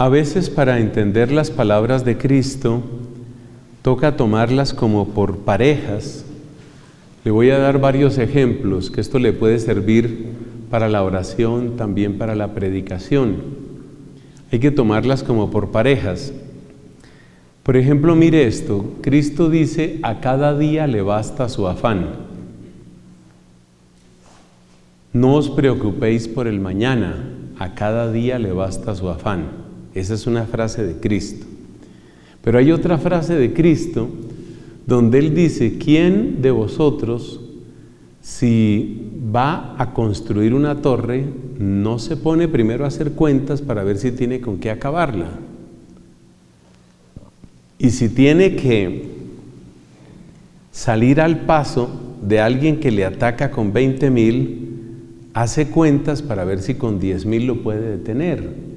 A veces para entender las palabras de Cristo toca tomarlas como por parejas. Le voy a dar varios ejemplos que esto le puede servir para la oración, también para la predicación. Hay que tomarlas como por parejas. Por ejemplo, mire esto, Cristo dice, a cada día le basta su afán. No os preocupéis por el mañana, a cada día le basta su afán. Esa es una frase de Cristo. Pero hay otra frase de Cristo donde Él dice, ¿quién de vosotros, si va a construir una torre, no se pone primero a hacer cuentas para ver si tiene con qué acabarla? Y si tiene que salir al paso de alguien que le ataca con 20 mil, hace cuentas para ver si con 10 mil lo puede detener.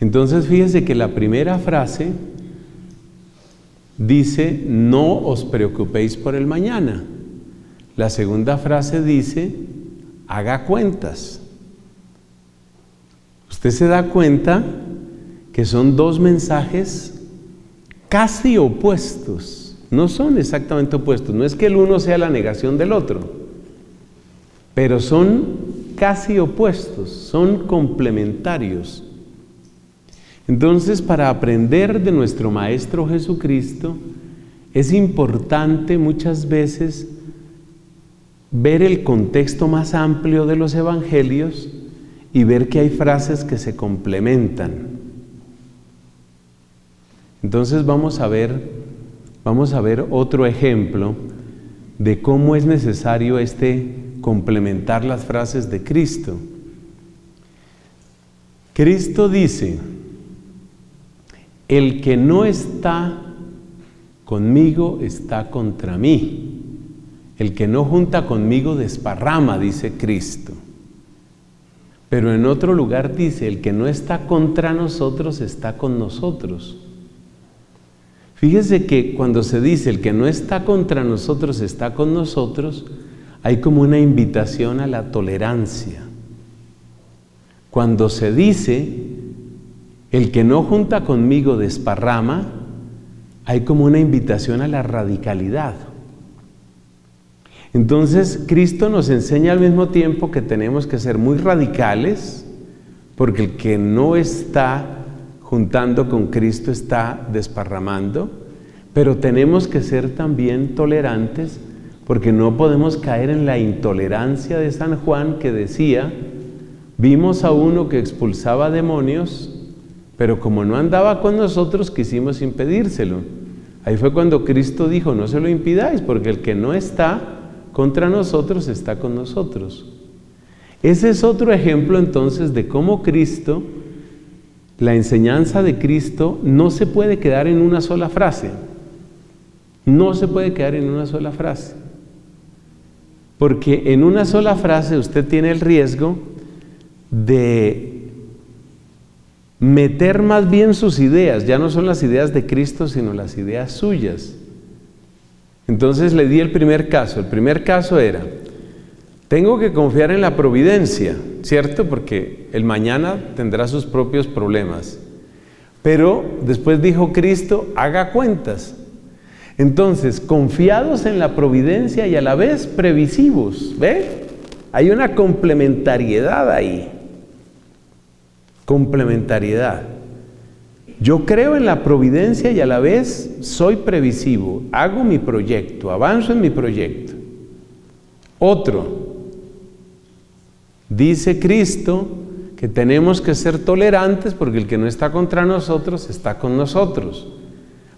Entonces fíjese que la primera frase dice, no os preocupéis por el mañana. La segunda frase dice, haga cuentas. Usted se da cuenta que son dos mensajes casi opuestos. No son exactamente opuestos. No es que el uno sea la negación del otro, pero son casi opuestos, son complementarios. Entonces, para aprender de nuestro Maestro Jesucristo, es importante muchas veces ver el contexto más amplio de los evangelios y ver que hay frases que se complementan. Entonces vamos a ver vamos a ver otro ejemplo de cómo es necesario este complementar las frases de Cristo. Cristo dice, el que no está conmigo está contra mí. El que no junta conmigo desparrama, dice Cristo. Pero en otro lugar dice, el que no está contra nosotros está con nosotros. Fíjese que cuando se dice el que no está contra nosotros está con nosotros, hay como una invitación a la tolerancia. Cuando se dice el que no junta conmigo desparrama, hay como una invitación a la radicalidad. Entonces, Cristo nos enseña al mismo tiempo que tenemos que ser muy radicales, porque el que no está juntando con Cristo está desparramando, pero tenemos que ser también tolerantes, porque no podemos caer en la intolerancia de San Juan que decía, vimos a uno que expulsaba demonios, pero como no andaba con nosotros, quisimos impedírselo. Ahí fue cuando Cristo dijo, no se lo impidáis, porque el que no está contra nosotros está con nosotros. Ese es otro ejemplo entonces de cómo Cristo, la enseñanza de Cristo, no se puede quedar en una sola frase. No se puede quedar en una sola frase. Porque en una sola frase usted tiene el riesgo de meter más bien sus ideas, ya no son las ideas de Cristo, sino las ideas suyas. Entonces le di el primer caso. El primer caso era, tengo que confiar en la providencia, ¿cierto? Porque el mañana tendrá sus propios problemas. Pero después dijo Cristo, haga cuentas. Entonces, confiados en la providencia y a la vez previsivos, ¿ve? Hay una complementariedad ahí complementariedad. Yo creo en la providencia y a la vez soy previsivo, hago mi proyecto, avanzo en mi proyecto. Otro, dice Cristo que tenemos que ser tolerantes porque el que no está contra nosotros está con nosotros.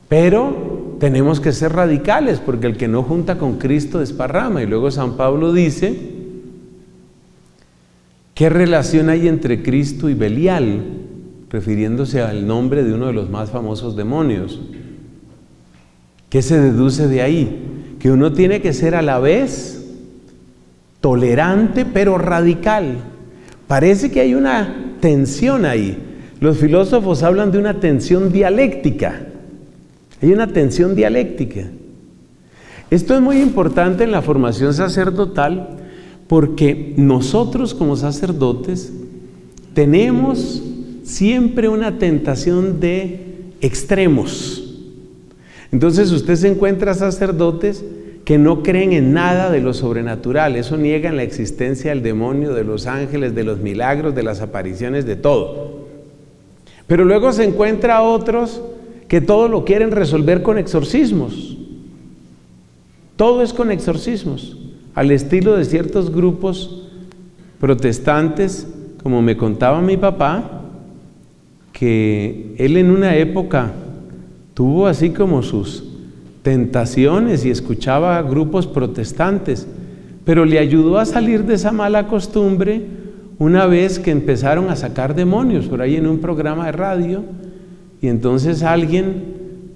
Pero tenemos que ser radicales porque el que no junta con Cristo desparrama. Y luego San Pablo dice ¿Qué relación hay entre Cristo y Belial? Refiriéndose al nombre de uno de los más famosos demonios. ¿Qué se deduce de ahí? Que uno tiene que ser a la vez tolerante pero radical. Parece que hay una tensión ahí. Los filósofos hablan de una tensión dialéctica. Hay una tensión dialéctica. Esto es muy importante en la formación sacerdotal porque nosotros como sacerdotes tenemos siempre una tentación de extremos. Entonces usted se encuentra sacerdotes que no creen en nada de lo sobrenatural, eso niegan la existencia del demonio, de los ángeles, de los milagros, de las apariciones, de todo. Pero luego se encuentra otros que todo lo quieren resolver con exorcismos. Todo es con exorcismos, al estilo de ciertos grupos protestantes, como me contaba mi papá, que él en una época tuvo así como sus tentaciones y escuchaba a grupos protestantes, pero le ayudó a salir de esa mala costumbre una vez que empezaron a sacar demonios por ahí en un programa de radio y entonces alguien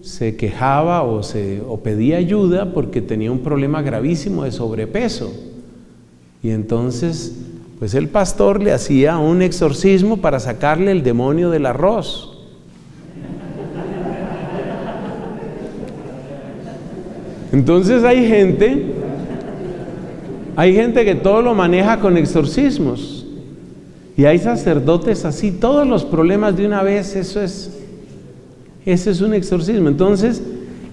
se quejaba o, se, o pedía ayuda porque tenía un problema gravísimo de sobrepeso. Y entonces, pues el pastor le hacía un exorcismo para sacarle el demonio del arroz. Entonces hay gente, hay gente que todo lo maneja con exorcismos. Y hay sacerdotes así, todos los problemas de una vez, eso es, ese es un exorcismo. Entonces,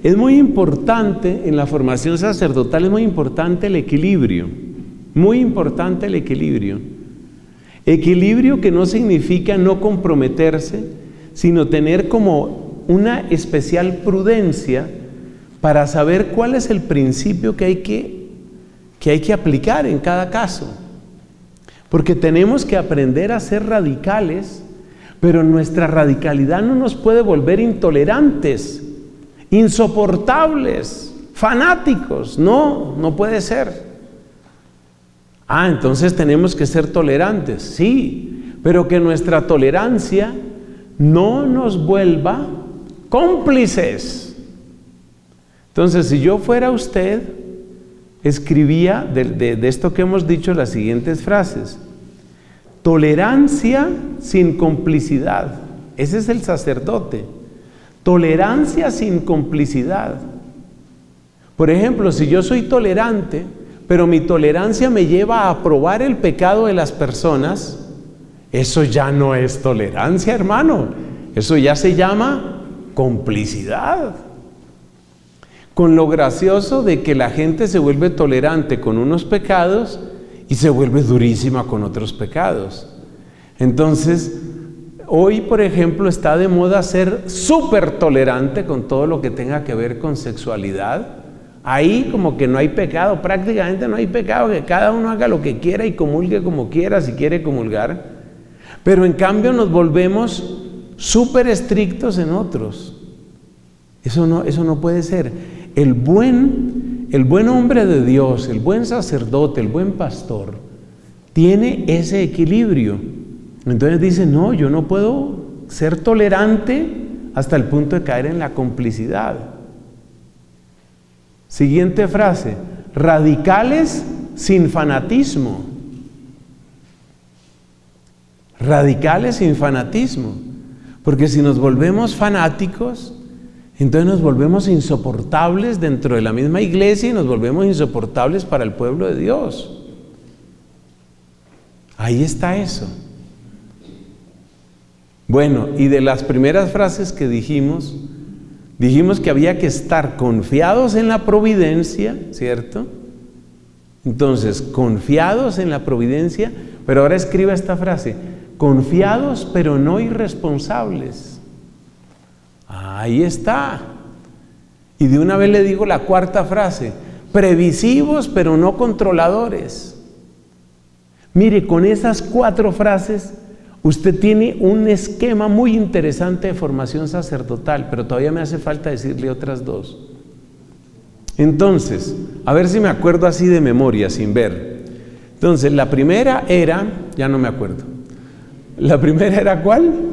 es muy importante en la formación sacerdotal, es muy importante el equilibrio, muy importante el equilibrio. Equilibrio que no significa no comprometerse, sino tener como una especial prudencia para saber cuál es el principio que hay que, que, hay que aplicar en cada caso. Porque tenemos que aprender a ser radicales, pero nuestra radicalidad no nos puede volver intolerantes, insoportables, fanáticos. No, no puede ser. Ah, entonces tenemos que ser tolerantes, sí, pero que nuestra tolerancia no nos vuelva cómplices entonces, si yo fuera usted, escribía de, esto que hemos dicho las siguientes frases. Tolerancia sin complicidad. Ese es el sacerdote. Tolerancia sin complicidad. Por ejemplo, si yo soy tolerante, pero mi tolerancia me lleva a aprobar el pecado de las personas, eso ya no es tolerancia, hermano. Eso ya se llama complicidad. Con lo gracioso de que la gente se vuelve tolerante con unos pecados y se vuelve durísima con otros pecados. Entonces, hoy, por ejemplo, está de moda ser súper tolerante con todo lo que tenga que ver con sexualidad. Ahí como que no hay pecado, prácticamente no hay pecado, que cada uno haga lo que quiera y comulgue como quiera si quiere comulgar. Pero en cambio nos volvemos súper estrictos en otros. Eso no, eso no puede ser el buen, el buen hombre de Dios, el buen sacerdote, el buen pastor, tiene ese equilibrio. Entonces dice, no, yo no puedo ser tolerante hasta el punto de caer en la complicidad. Siguiente frase, radicales sin fanatismo. Radicales sin fanatismo. Porque si nos volvemos fanáticos, entonces nos volvemos insoportables dentro de la misma iglesia y nos volvemos insoportables para el pueblo de Dios. Ahí está eso. Bueno, y de las primeras frases que dijimos, dijimos que había que estar confiados en la providencia, ¿cierto? Entonces, confiados en la providencia, pero ahora escriba esta frase, confiados pero no irresponsables. Ahí está. Y de una vez le digo la cuarta frase, previsivos pero no controladores. Mire, con esas cuatro frases usted tiene un esquema muy interesante de formación sacerdotal, pero todavía me hace falta decirle otras dos. Entonces, a ver si me acuerdo así de memoria, sin ver. Entonces, la primera era, ya no me acuerdo. La primera era cuál?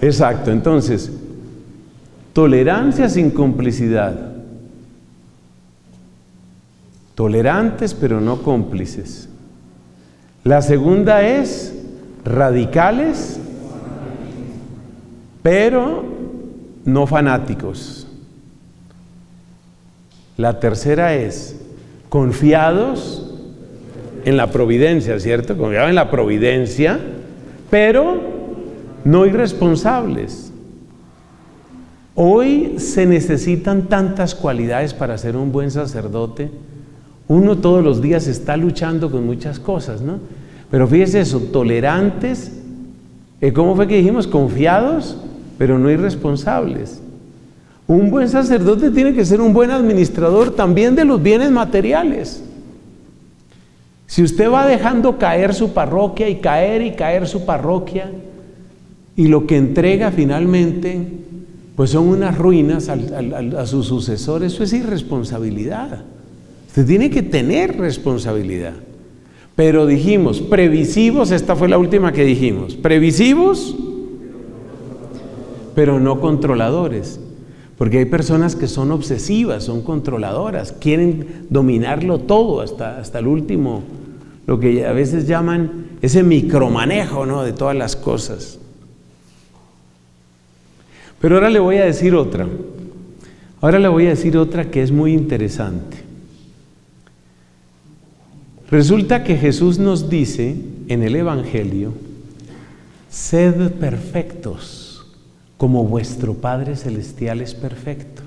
Exacto, entonces, tolerancia sin complicidad. Tolerantes pero no cómplices. La segunda es radicales pero no fanáticos. La tercera es confiados en la providencia, ¿cierto? Confiados en la providencia, pero no irresponsables. Hoy se necesitan tantas cualidades para ser un buen sacerdote. Uno todos los días está luchando con muchas cosas, ¿no? Pero fíjese eso, tolerantes, eh, ¿cómo fue que dijimos? Confiados, pero no irresponsables. Un buen sacerdote tiene que ser un buen administrador también de los bienes materiales. Si usted va dejando caer su parroquia y caer y caer su parroquia, y lo que entrega finalmente, pues son unas ruinas a sus sucesores, eso es irresponsabilidad. Usted tiene que tener responsabilidad. Pero dijimos, previsivos, esta fue la última que dijimos, previsivos, pero no controladores. Porque hay personas que son obsesivas, son controladoras, quieren dominarlo todo hasta, hasta el último, lo que a veces llaman ese micromanejo ¿no? de todas las cosas. Pero ahora le voy a decir otra. Ahora le voy a decir otra que es muy interesante. Resulta que Jesús nos dice en el Evangelio, sed perfectos como vuestro Padre Celestial es perfecto.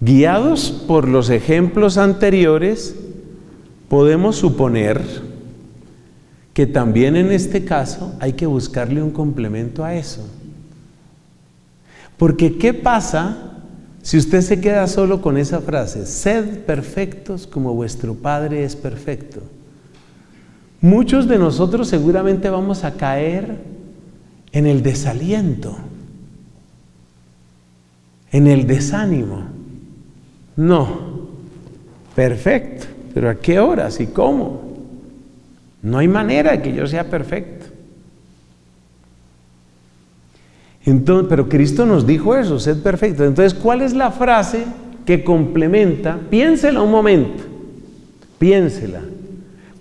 Guiados por los ejemplos anteriores, podemos suponer que también en este caso hay que buscarle un complemento a eso. Porque ¿qué pasa si usted se queda solo con esa frase, sed perfectos como vuestro Padre es perfecto, muchos de nosotros seguramente vamos a caer en el desaliento, en el desánimo. No, perfecto, pero ¿a qué horas y cómo? No hay manera de que yo sea perfecto. pero Cristo nos dijo eso, sed perfecto. Entonces, ¿cuál es la frase que complementa? Piénsela un momento, piénsela.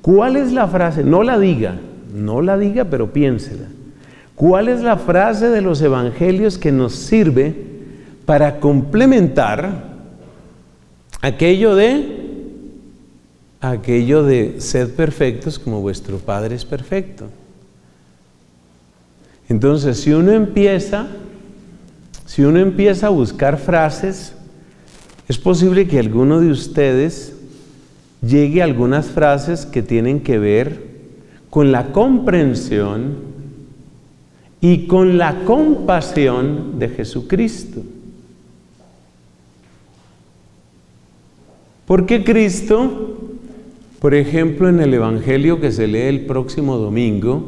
¿Cuál es la frase? No la diga, no la diga, pero piénsela. ¿Cuál es la frase de los evangelios que nos sirve para complementar aquello de aquello de sed perfectos como vuestro Padre es perfecto? Entonces, si uno empieza, si uno empieza a buscar frases, es posible que alguno de ustedes llegue a algunas frases que tienen que ver con la comprensión y con la compasión de Jesucristo. Porque Cristo, por ejemplo, en el Evangelio que se lee el próximo domingo,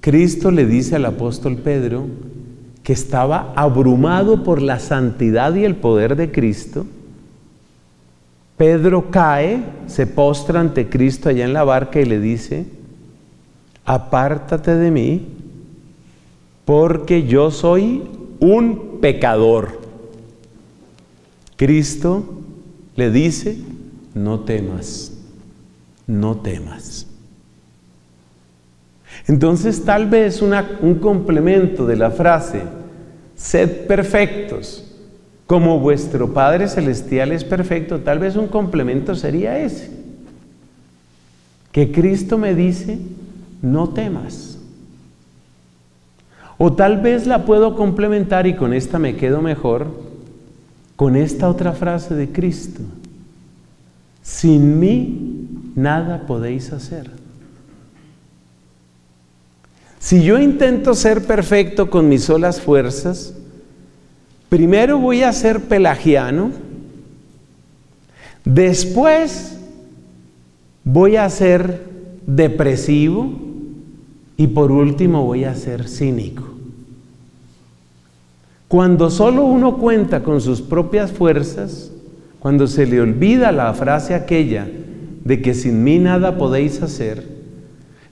Cristo le dice al apóstol Pedro que estaba abrumado por la santidad y el poder de Cristo. Pedro cae, se postra ante Cristo allá en la barca y le dice, apártate de mí, porque yo soy un pecador. Cristo le dice, no temas, no temas. Entonces tal vez un complemento de la frase, sed perfectos, como vuestro Padre Celestial es perfecto, tal vez un complemento sería ese. Que Cristo me dice, no temas. O tal vez la puedo complementar y con esta me quedo mejor, con esta otra frase de Cristo. Sin mí nada podéis hacer. Si yo intento ser perfecto con mis solas fuerzas, primero voy a ser pelagiano, después voy a ser depresivo y por último voy a ser cínico. Cuando solo uno cuenta con sus propias fuerzas, cuando se le olvida la frase aquella de que sin mí nada podéis hacer,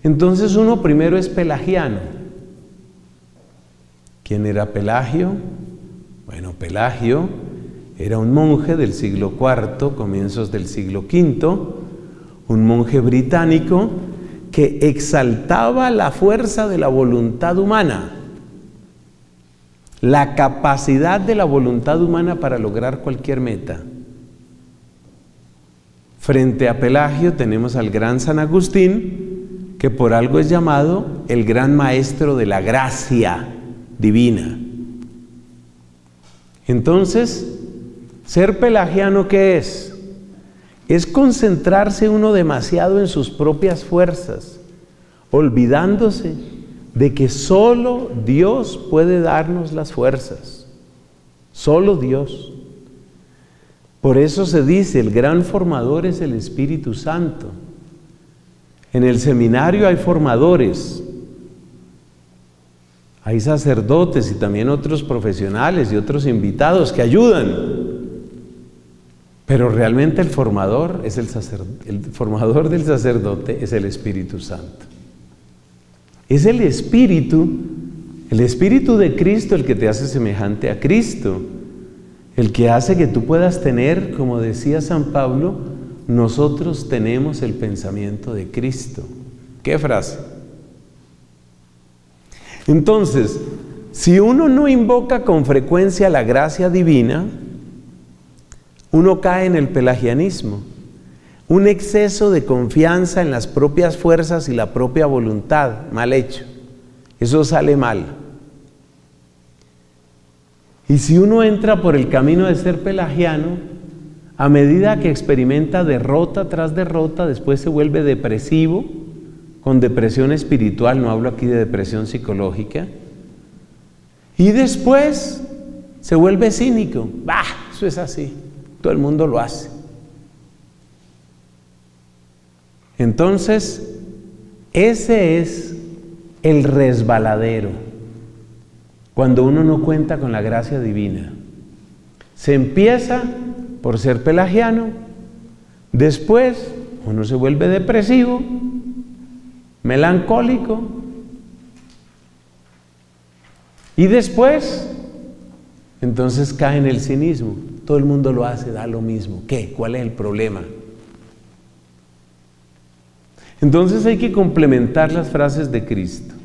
entonces uno primero es pelagiano. ¿Quién era Pelagio? Bueno, Pelagio era un monje del siglo IV, comienzos del siglo V, un monje británico que exaltaba la fuerza de la voluntad humana, la capacidad de la voluntad humana para lograr cualquier meta. Frente a Pelagio tenemos al gran San Agustín, que por algo es llamado el gran maestro de la gracia divina. Entonces, ser pelagiano, ¿qué es? Es concentrarse uno demasiado en sus propias fuerzas, olvidándose de que solo Dios puede darnos las fuerzas. Solo Dios. Por eso se dice, el gran formador es el Espíritu Santo. En el seminario hay formadores, hay sacerdotes y también otros profesionales y otros invitados que ayudan. Pero realmente el formador es el el formador del sacerdote es el Espíritu Santo. Es el Espíritu, el Espíritu de Cristo el que te hace semejante a Cristo el que hace que tú puedas tener, como decía San Pablo, nosotros tenemos el pensamiento de Cristo. ¿Qué frase? Entonces, si uno no invoca con frecuencia la gracia divina, uno cae en el pelagianismo, un exceso de confianza en las propias fuerzas y la propia voluntad, mal hecho. Eso sale mal. Y si uno entra por el camino de ser pelagiano, a medida que experimenta derrota tras derrota, después se vuelve depresivo, con depresión espiritual, no hablo aquí de depresión psicológica, y después se vuelve cínico. Bah, eso es así, todo el mundo lo hace. Entonces, ese es el resbaladero cuando uno no cuenta con la gracia divina. Se empieza por ser pelagiano, después uno se vuelve depresivo, melancólico, y después, entonces cae en el cinismo. Todo el mundo lo hace, da lo mismo. ¿Qué? ¿Cuál es el problema? Entonces hay que complementar las frases de Cristo.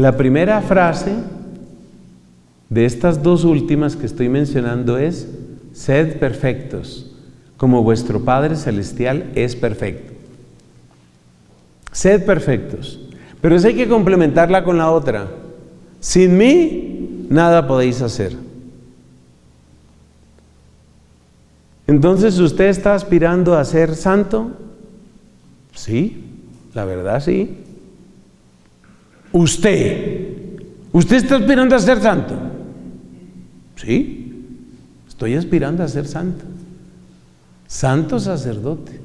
La primera frase de estas dos últimas que estoy mencionando es, sed perfectos, como vuestro Padre Celestial es perfecto. Sed perfectos. Pero eso hay que complementarla con la otra. Sin mí, nada podéis hacer. Entonces, ¿usted está aspirando a ser santo? Sí, la verdad sí. Usted, ¿usted está aspirando a ser santo? Sí, estoy aspirando a ser santo. Santo sacerdote.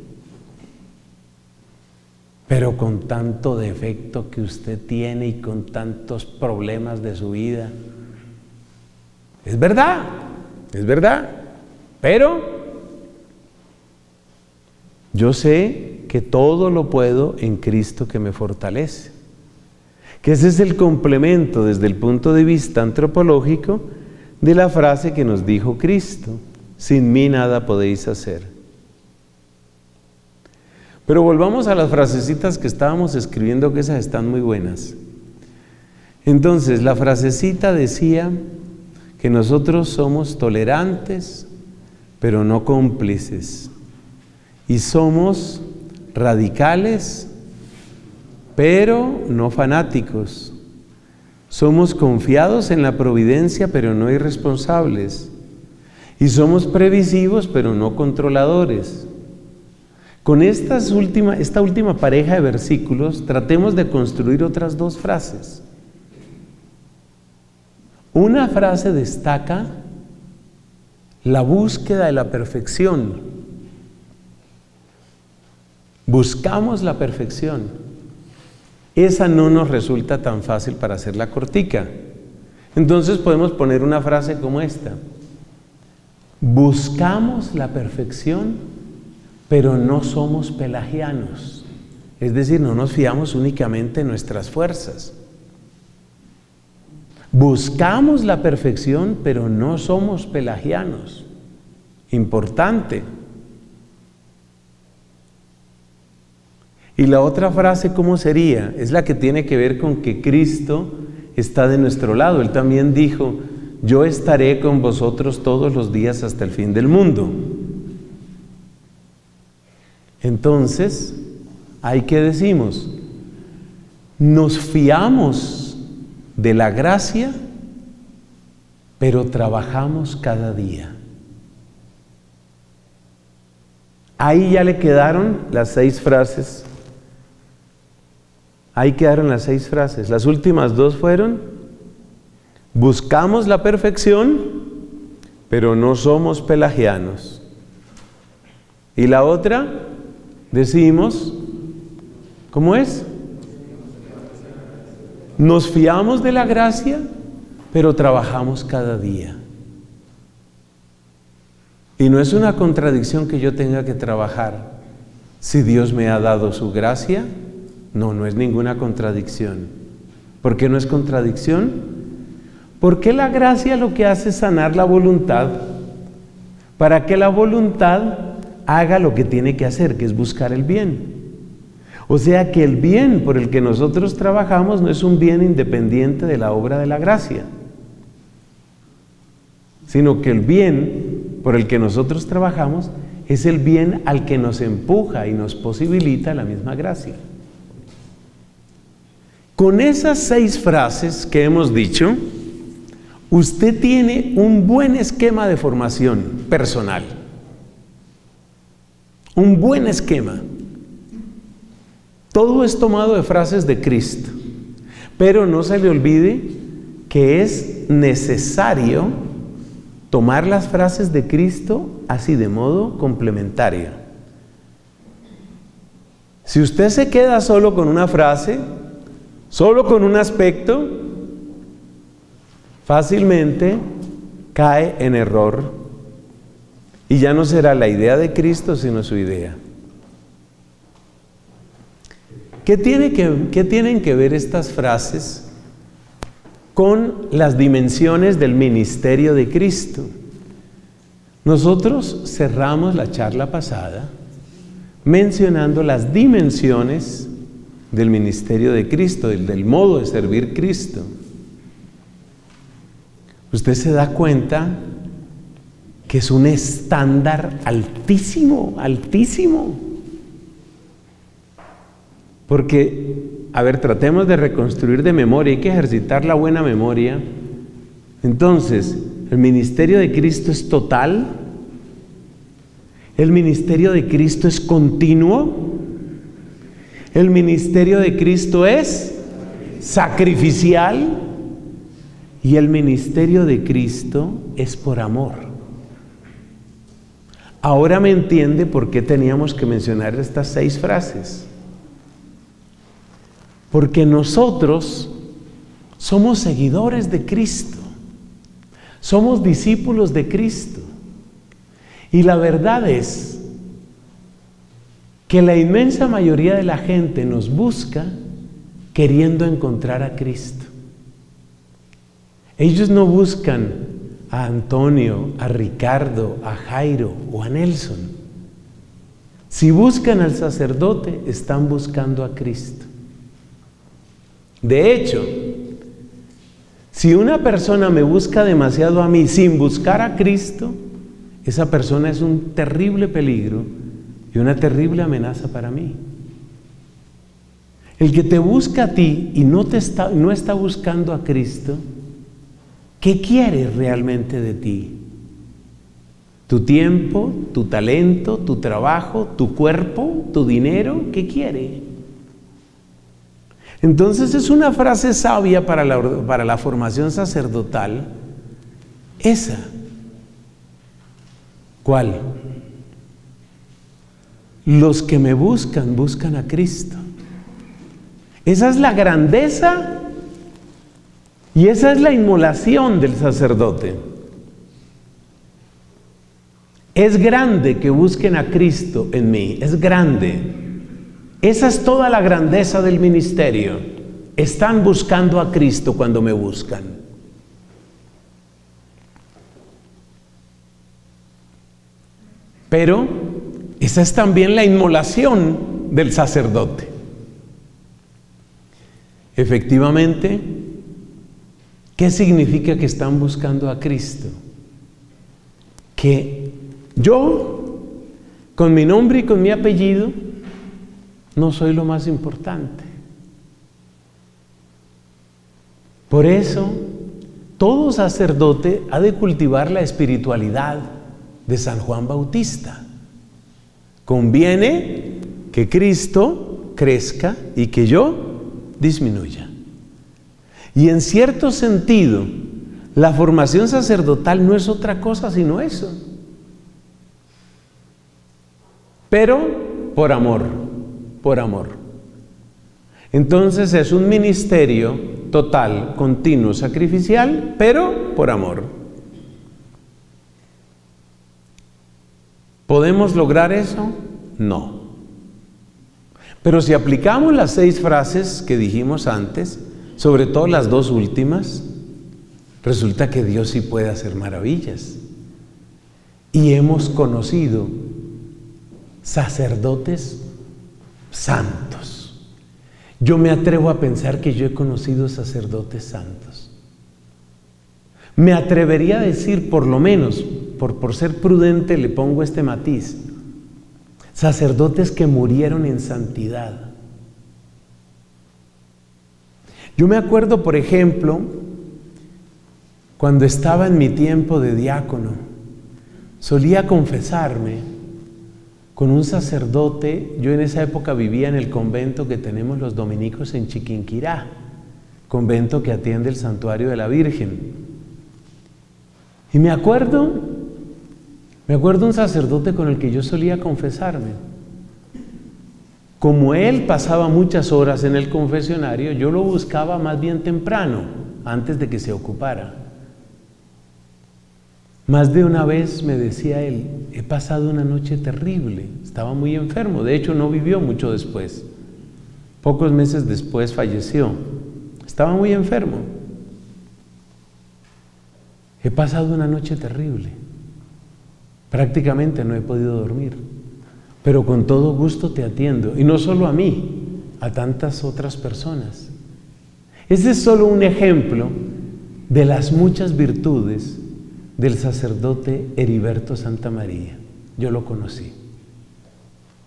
Pero con tanto defecto que usted tiene y con tantos problemas de su vida. Es verdad, es verdad. Pero yo sé que todo lo puedo en Cristo que me fortalece que ese es el complemento desde el punto de vista antropológico de la frase que nos dijo Cristo, sin mí nada podéis hacer. Pero volvamos a las frasecitas que estábamos escribiendo, que esas están muy buenas. Entonces, la frasecita decía que nosotros somos tolerantes, pero no cómplices. Y somos radicales, pero no fanáticos. Somos confiados en la providencia, pero no irresponsables. Y somos previsivos, pero no controladores. Con estas última, esta última pareja de versículos, tratemos de construir otras dos frases. Una frase destaca la búsqueda de la perfección. Buscamos la perfección esa no nos resulta tan fácil para hacer la cortica. Entonces podemos poner una frase como esta. buscamos la perfección, pero no somos pelagianos. Es decir, no nos fiamos únicamente en nuestras fuerzas. Buscamos la perfección, pero no somos pelagianos. Importante. Y la otra frase, ¿cómo sería? Es la que tiene que ver con que Cristo está de nuestro lado. Él también dijo, yo estaré con vosotros todos los días hasta el fin del mundo. Entonces, ¿hay que decimos? Nos fiamos de la gracia, pero trabajamos cada día. Ahí ya le quedaron las seis frases Ahí quedaron las seis frases. Las últimas dos fueron, buscamos la perfección, pero no somos pelagianos. Y la otra, decimos, ¿cómo es? Nos fiamos de la gracia, pero trabajamos cada día. Y no es una contradicción que yo tenga que trabajar. Si Dios me ha dado su gracia, no, no es ninguna contradicción. ¿Por qué no es contradicción? Porque la gracia lo que hace es sanar la voluntad para que la voluntad haga lo que tiene que hacer, que es buscar el bien. O sea que el bien por el que nosotros trabajamos no es un bien independiente de la obra de la gracia, sino que el bien por el que nosotros trabajamos es el bien al que nos empuja y nos posibilita la misma gracia. Con esas seis frases que hemos dicho, usted tiene un buen esquema de formación personal. Un buen esquema. Todo es tomado de frases de Cristo. Pero no se le olvide que es necesario tomar las frases de Cristo así de modo complementario. Si usted se queda solo con una frase, Solo con un aspecto fácilmente cae en error y ya no será la idea de Cristo sino su idea. ¿Qué, tiene que, ¿Qué, tienen que ver estas frases con las dimensiones del ministerio de Cristo? Nosotros cerramos la charla pasada mencionando las dimensiones del ministerio de Cristo, del, del modo de servir Cristo. Usted se da cuenta que es un estándar altísimo, altísimo. Porque, a ver, tratemos de reconstruir de memoria, hay que ejercitar la buena memoria. Entonces, el ministerio de Cristo es total, el ministerio de Cristo es continuo, el ministerio de Cristo es sacrificial y el ministerio de Cristo es por amor. Ahora me entiende por qué teníamos que mencionar estas seis frases. Porque nosotros somos seguidores de Cristo, somos discípulos de Cristo. Y la verdad es que la inmensa mayoría de la gente nos busca queriendo encontrar a Cristo. Ellos no buscan a Antonio, a Ricardo, a Jairo o a Nelson. Si buscan al sacerdote, están buscando a Cristo. De hecho, si una persona me busca demasiado a mí sin buscar a Cristo, esa persona es un terrible peligro y una terrible amenaza para mí. El que te busca a ti y no, te está, no está buscando a Cristo, ¿qué quiere realmente de ti? ¿Tu tiempo, tu talento, tu trabajo, tu cuerpo, tu dinero? ¿Qué quiere? Entonces es una frase sabia para la, para la formación sacerdotal, esa. ¿Cuál? Los que me buscan, buscan a Cristo. Esa es la grandeza y esa es la inmolación del sacerdote. Es grande que busquen a Cristo en mí, es grande. Esa es toda la grandeza del ministerio. Están buscando a Cristo cuando me buscan. Pero esa es también la inmolación del sacerdote. Efectivamente, ¿qué significa que están buscando a Cristo? Que yo, con mi nombre y con mi apellido, no soy lo más importante. Por eso, todo sacerdote ha de cultivar la espiritualidad de San Juan Bautista. Conviene que Cristo crezca y que yo disminuya. Y en cierto sentido, la formación sacerdotal no es otra cosa sino eso. Pero por amor, por amor. Entonces es un ministerio total, continuo, sacrificial, pero por amor. ¿Podemos lograr eso? No. Pero si aplicamos las seis frases que dijimos antes, sobre todo las dos últimas, resulta que Dios sí puede hacer maravillas. Y hemos conocido sacerdotes santos. Yo me atrevo a pensar que yo he conocido sacerdotes santos. Me atrevería a decir, por lo menos, por, por ser prudente le pongo este matiz, sacerdotes que murieron en santidad. Yo me acuerdo, por ejemplo, cuando estaba en mi tiempo de diácono, solía confesarme con un sacerdote, yo en esa época vivía en el convento que tenemos los dominicos en Chiquinquirá, convento que atiende el santuario de la Virgen. Y me acuerdo, me acuerdo un sacerdote con el que yo solía confesarme. Como él pasaba muchas horas en el confesionario, yo lo buscaba más bien temprano, antes de que se ocupara. Más de una vez me decía él, he pasado una noche terrible, estaba muy enfermo, de hecho no vivió mucho después. Pocos meses después falleció, estaba muy enfermo. He pasado una noche terrible, prácticamente no he podido dormir pero con todo gusto te atiendo. Y no solo a mí, a tantas otras personas. Ese es solo un ejemplo de las muchas virtudes del sacerdote Heriberto Santa María. Yo lo conocí.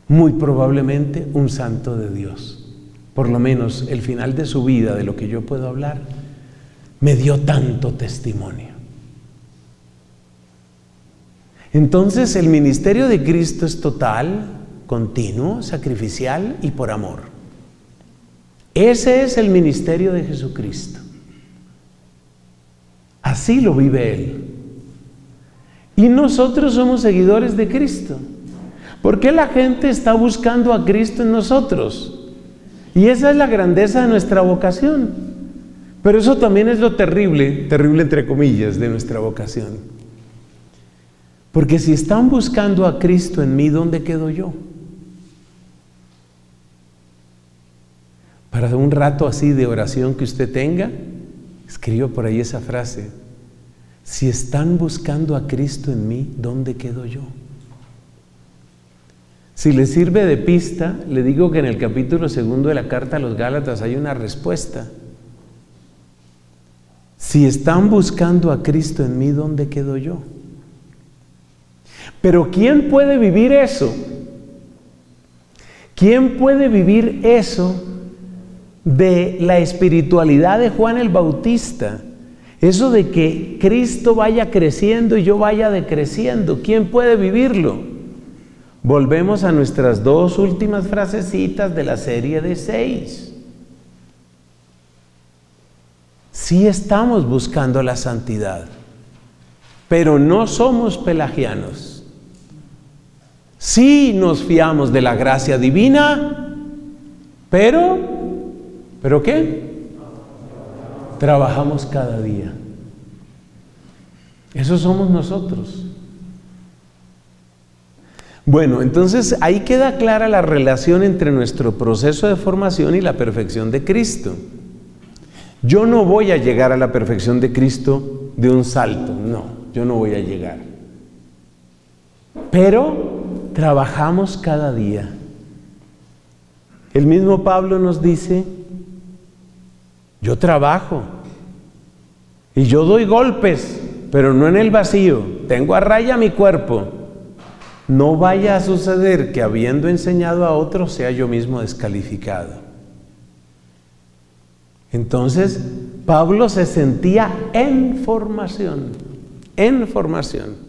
Muy probablemente un santo de Dios. Por lo menos el final de su vida, de lo que yo puedo hablar, me dio tanto testimonio. Entonces el ministerio de Cristo es total, continuo, sacrificial y por amor. Ese es el ministerio de Jesucristo. Así lo vive Él. Y nosotros somos seguidores de Cristo. ¿Por qué la gente está buscando a Cristo en nosotros? Y esa es la grandeza de nuestra vocación. Pero eso también es lo terrible, terrible entre comillas, de nuestra vocación. Porque si están buscando a Cristo en mí, ¿dónde quedo yo? Para un rato así de oración que usted tenga, escribo por ahí esa frase. Si están buscando a Cristo en mí, ¿dónde quedo yo? Si le sirve de pista, le digo que en el capítulo segundo de la carta a los Gálatas hay una respuesta. Si están buscando a Cristo en mí, ¿dónde quedo yo? Pero ¿quién puede vivir eso? ¿Quién puede vivir eso de la espiritualidad de Juan el Bautista? Eso de que Cristo vaya creciendo y yo vaya decreciendo. ¿Quién puede vivirlo? Volvemos a nuestras dos últimas frasecitas de la serie de seis. Sí estamos buscando la santidad, pero no somos pelagianos. Sí nos fiamos de la gracia divina, pero, ¿pero qué? Trabajamos cada día. Eso somos nosotros. Bueno, entonces ahí queda clara la relación entre nuestro proceso de formación y la perfección de Cristo. Yo no voy a llegar a la perfección de Cristo de un salto, no, yo no voy a llegar. Pero trabajamos cada día. El mismo Pablo nos dice, yo trabajo y yo doy golpes, pero no en el vacío, tengo a raya mi cuerpo no vaya a suceder que habiendo enseñado a otros sea yo mismo descalificado. Entonces, Pablo se sentía en formación, en formación.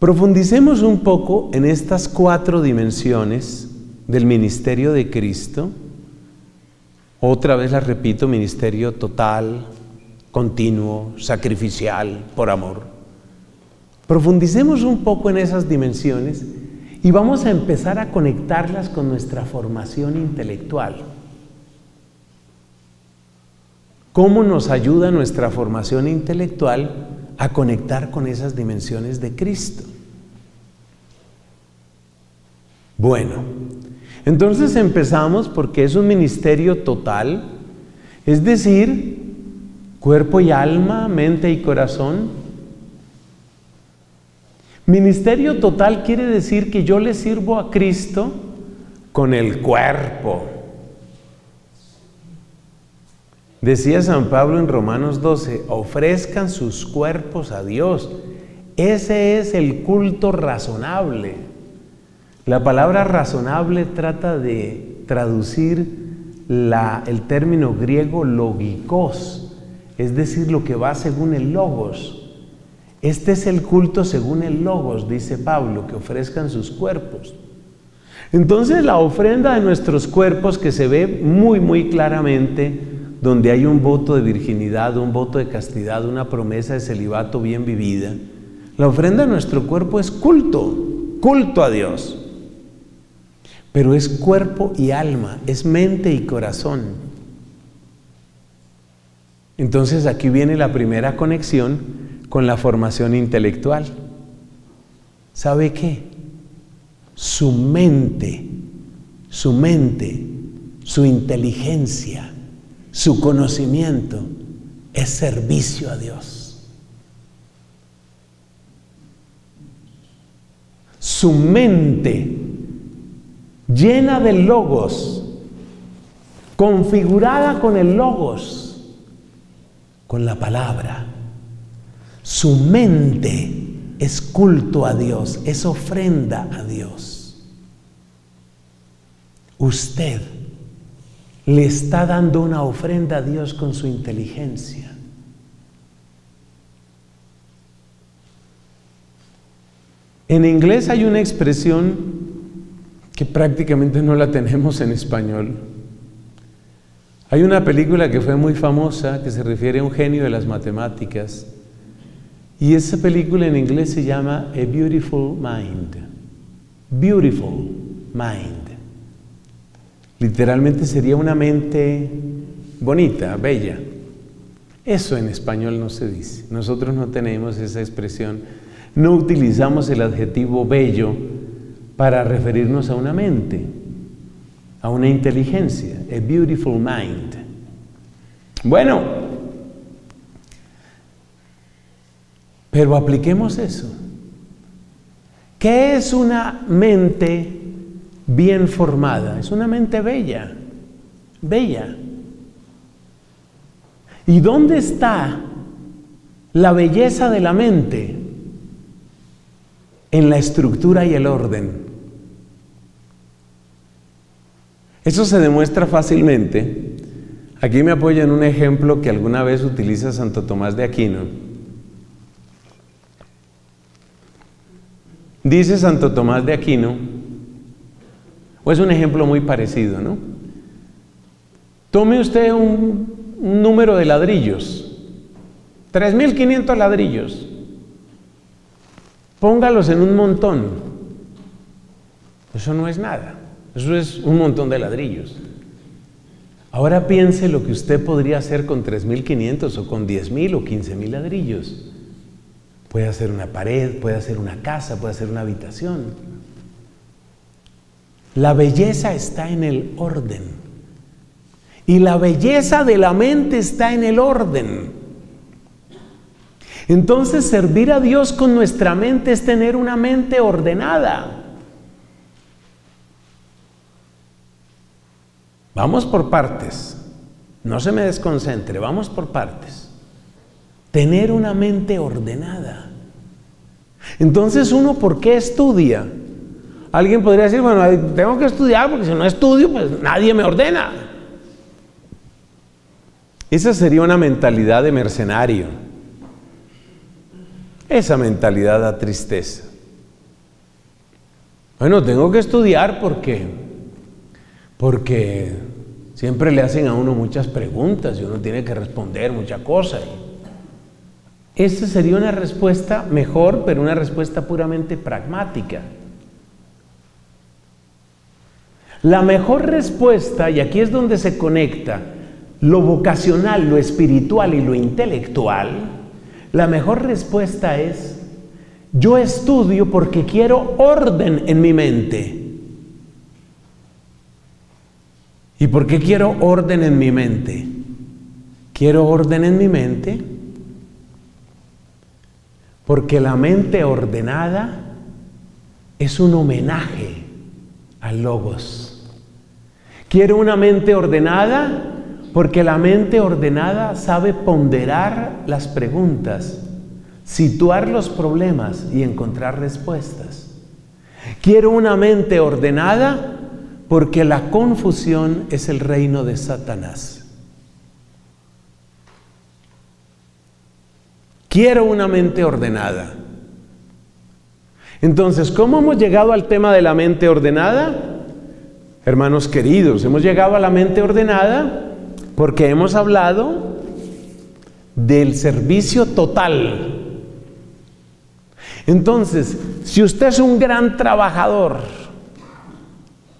Profundicemos un poco en estas cuatro dimensiones del ministerio de Cristo. Otra vez las repito, ministerio total, continuo, sacrificial, por amor. Profundicemos un poco en esas dimensiones y vamos a empezar a conectarlas con nuestra formación intelectual. ¿Cómo nos ayuda nuestra formación intelectual a conectar con esas dimensiones de Cristo? Bueno, entonces empezamos porque es un ministerio total, es decir, cuerpo y alma, mente y corazón, Ministerio total quiere decir que yo le sirvo a Cristo con el cuerpo. Decía San Pablo en Romanos 12, ofrezcan sus cuerpos a Dios. Ese es el culto razonable. La palabra razonable trata de traducir el término griego logikos, es decir, lo que va según el logos. Este es el culto según el Logos, dice Pablo, que ofrezcan sus cuerpos. Entonces la ofrenda de nuestros cuerpos que se ve muy, muy claramente, donde hay un voto de virginidad, un voto de castidad, una promesa de celibato bien vivida, la ofrenda de nuestro cuerpo es culto, culto a Dios. Pero es cuerpo y alma, es mente y corazón. Entonces aquí viene la primera conexión con la formación intelectual. ¿Sabe qué? Su mente, su mente, su inteligencia, su conocimiento es servicio a Dios. Su mente llena de logos, configurada con el logos, con la palabra su mente es culto a Dios, es ofrenda a Dios. Usted le está dando una ofrenda a Dios con su inteligencia. En inglés hay una expresión que prácticamente no la tenemos en español. Hay una película que fue muy famosa que se refiere a un genio de las matemáticas y esa película en inglés se llama A Beautiful Mind. Beautiful Mind. Literalmente sería una mente bonita, bella. Eso en español no se dice. Nosotros no tenemos esa expresión. No utilizamos el adjetivo bello para referirnos a una mente, a una inteligencia. A beautiful mind. Bueno, Pero apliquemos eso. ¿Qué es una mente bien formada? Es una mente bella, bella. ¿Y dónde está la belleza de la mente? En la estructura y el orden. Eso se demuestra fácilmente. Aquí me apoyo en un ejemplo que alguna vez utiliza Santo Tomás de Aquino Dice Santo Tomás de Aquino, es un ejemplo muy parecido, ¿no? Tome usted un, número de ladrillos, 3.500 ladrillos, póngalos en un montón. Eso no es nada, eso es un montón de ladrillos. Ahora piense lo que usted podría hacer con 3.500 o con 10.000 o 15.000 ladrillos. puede hacer una pared, puede hacer una casa, puede hacer una habitación. La belleza está en el orden. Y la belleza de la mente está en el orden. Entonces servir a Dios con nuestra mente es tener una mente ordenada. Vamos por partes. No se me desconcentre, vamos por partes. Tener una mente ordenada. Entonces uno, ¿por qué estudia? Alguien podría decir, bueno, tengo que estudiar porque si no estudio, pues nadie me ordena. Esa sería una mentalidad de mercenario. Esa mentalidad da tristeza. Bueno, tengo que estudiar porque, porque siempre le hacen a uno muchas preguntas y uno tiene que responder muchas cosas. Esa sería una respuesta mejor, pero una respuesta puramente pragmática. La mejor respuesta, y aquí es donde se conecta lo vocacional, lo espiritual y lo intelectual, la mejor respuesta es, yo estudio porque quiero orden en mi mente. ¿Y por qué quiero orden en mi mente? Quiero orden en mi mente porque la mente ordenada es un homenaje al logos. Quiero una mente ordenada porque la mente ordenada sabe ponderar las preguntas, situar los problemas y encontrar respuestas. Quiero una mente ordenada porque la confusión es el reino de Satanás. Quiero una mente ordenada. Entonces, ¿cómo hemos llegado al tema de la mente ordenada? Hermanos queridos, hemos llegado a la mente ordenada porque hemos hablado del servicio total. Entonces, si usted es un gran trabajador,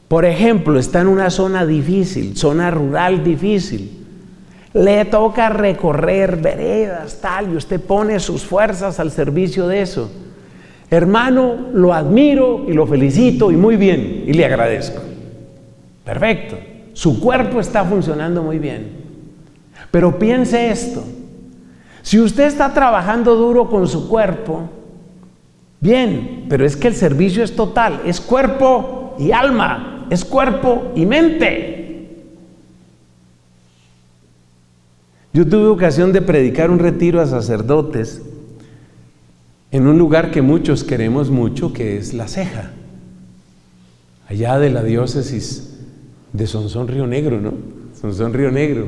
por ejemplo, está en una zona difícil, zona rural difícil, le toca recorrer veredas, tal, y usted pone sus fuerzas al servicio de eso. Hermano, lo admiro y lo felicito y muy bien, y le agradezco. Perfecto. Su cuerpo está funcionando muy bien. Pero piense esto. Si usted está trabajando duro con su cuerpo, bien, pero es que el servicio es total, es cuerpo y alma, es cuerpo y mente. Yo tuve ocasión de predicar un retiro a sacerdotes en un lugar que muchos queremos mucho, que es La Ceja, allá de la diócesis de Sonsón Río Negro, ¿no? Sonsón Río Negro.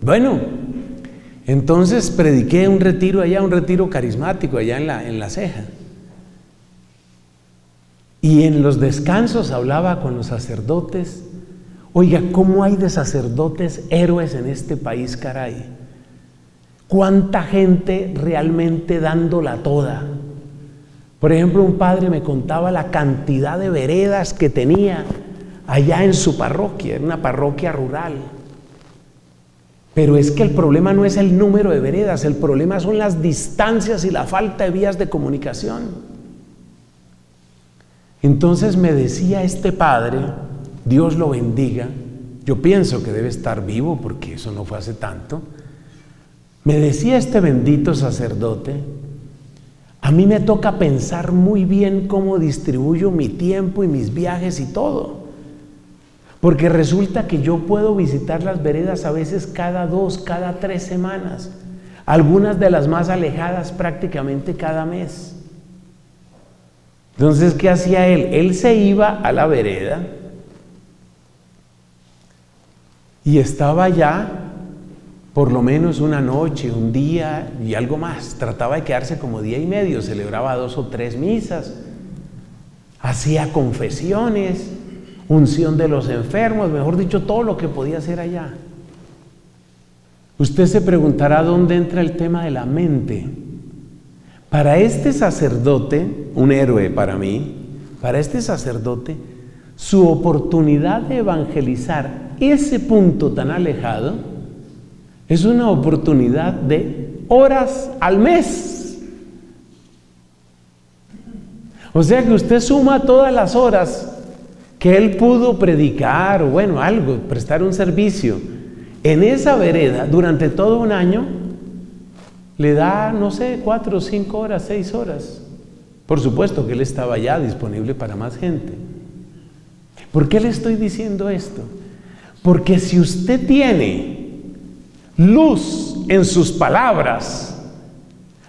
Bueno, entonces prediqué un retiro allá, un retiro carismático allá en la, en ceja. Y en los descansos hablaba con los sacerdotes. Oiga, ¿cómo hay de sacerdotes héroes en este país, caray? ¿Cuánta gente realmente dándola toda? Por ejemplo, un padre me contaba la cantidad de veredas que tenía allá en su parroquia, en una parroquia rural. Pero es que el problema no es el número de veredas, el problema son las distancias y la falta de vías de comunicación. Entonces me decía este padre, Dios lo bendiga, yo pienso que debe estar vivo porque eso no fue hace tanto, me decía este bendito sacerdote, a mí me toca pensar muy bien cómo distribuyo mi tiempo y mis viajes y todo. Porque resulta que yo puedo visitar las veredas a veces cada dos, cada tres semanas. Algunas de las más alejadas prácticamente cada mes. Entonces, ¿qué hacía él? Él se iba a la vereda y estaba allá por lo menos una noche, un día y algo más. Trataba de quedarse como día y medio, celebraba dos o tres misas, hacía confesiones unción de los enfermos, mejor dicho, todo lo que podía hacer allá. Usted se preguntará dónde entra el tema de la mente. Para este sacerdote, un héroe para mí, para este sacerdote, su oportunidad de evangelizar ese punto tan alejado es una oportunidad de horas al mes. O sea que usted suma todas las horas que él pudo predicar o bueno, algo, prestar un servicio en esa vereda durante todo un año, le da, no sé, cuatro, cinco horas, seis horas. Por supuesto que él estaba ya disponible para más gente. ¿Por qué le estoy diciendo esto? Porque si usted tiene luz en sus palabras,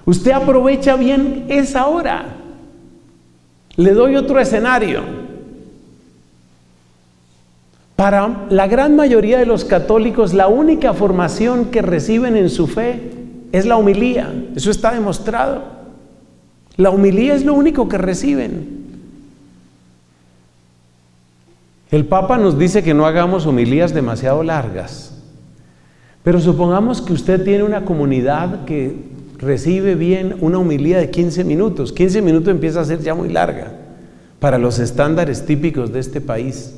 usted aprovecha bien esa hora. Le doy otro escenario. Para la gran mayoría de los católicos, la única formación que reciben en su fe es la humilía. Eso está demostrado. La humilía es lo único que reciben. El Papa nos dice que no hagamos homilías demasiado largas. Pero supongamos que usted tiene una comunidad que recibe bien una humilía de 15 minutos. 15 minutos empieza a ser ya muy larga para los estándares típicos de este país.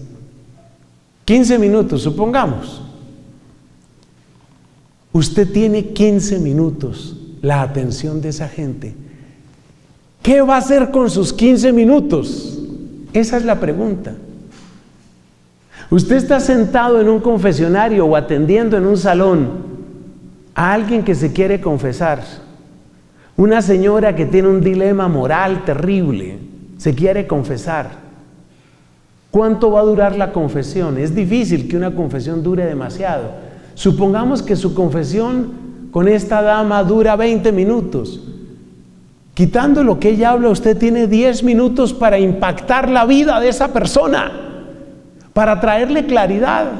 15 minutos, supongamos. Usted tiene 15 minutos la atención de esa gente. ¿Qué va a hacer con sus 15 minutos? Esa es la pregunta. Usted está sentado en un confesionario o atendiendo en un salón a alguien que se quiere confesar. Una señora que tiene un dilema moral terrible, se quiere confesar. ¿Cuánto va a durar la confesión? Es difícil que una confesión dure demasiado. Supongamos que su confesión con esta dama dura 20 minutos. Quitando lo que ella habla, usted tiene 10 minutos para impactar la vida de esa persona, para traerle claridad.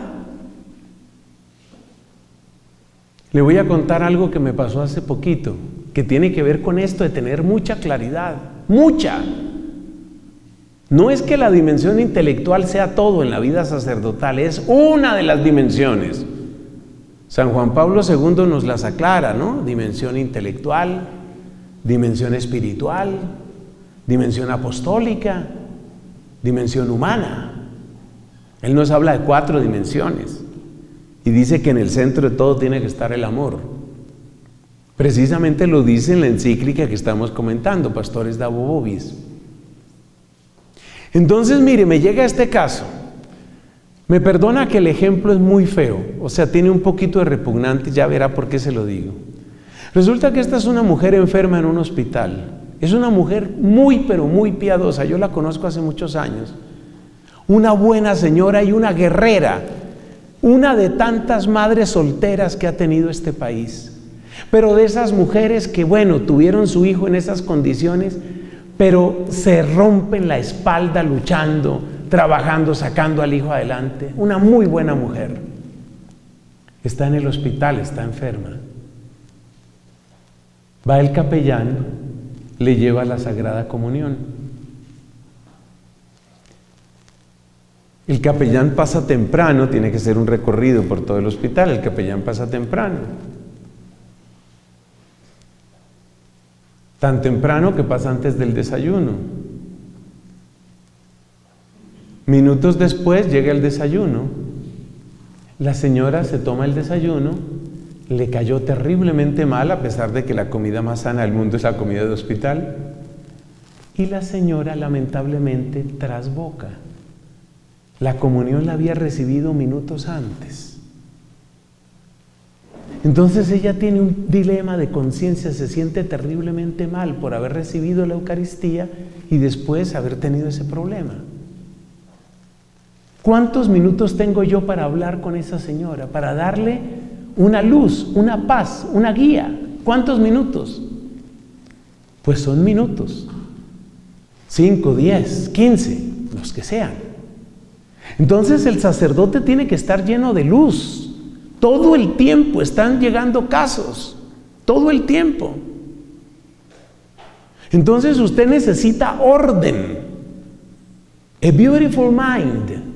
Le voy a contar algo que me pasó hace poquito que tiene que ver con esto de tener mucha claridad, mucha. No es que la dimensión intelectual sea todo en la vida sacerdotal, es una de las dimensiones. San Juan Pablo II nos las aclara, ¿no? Dimensión intelectual, dimensión espiritual, dimensión apostólica, dimensión humana. Él nos habla de cuatro dimensiones y dice que en el centro de todo tiene que estar el amor. Precisamente lo dice en la encíclica que estamos comentando, Pastores da Bobis. Entonces, mire, me llega este caso. Me perdona que el ejemplo es muy feo, o sea, tiene un poquito de repugnante, ya verá por qué se lo digo. Resulta que esta es una mujer enferma en un hospital. Es una mujer muy, pero muy piadosa. Yo la conozco hace muchos años. Una buena señora y una guerrera. Una de tantas madres solteras que ha tenido este país. Pero de esas mujeres que, bueno, tuvieron su hijo en esas condiciones, pero se rompen la espalda luchando, trabajando, sacando al hijo adelante. Una muy buena mujer. Está en el hospital, está enferma. Va el capellán, le lleva la Sagrada Comunión. El capellán pasa temprano, tiene que ser un recorrido por todo el hospital, el capellán pasa temprano. Tan temprano que pasa antes del desayuno. Minutos después llega el desayuno. La señora se toma el desayuno, le cayó terriblemente mal a pesar de que la comida más sana del mundo es la comida de hospital. Y la señora lamentablemente trasboca. La comunión la había recibido minutos antes. Entonces ella tiene un dilema de conciencia, se siente terriblemente mal por haber recibido la Eucaristía y después haber tenido ese problema. ¿Cuántos minutos tengo yo para hablar con esa señora, para darle una luz, una paz, una guía? ¿Cuántos minutos? Pues son minutos. Cinco, diez, quince, los que sean. Entonces el sacerdote tiene que estar lleno de luz, todo el tiempo están llegando casos, todo el tiempo. Entonces usted necesita orden, a beautiful mind.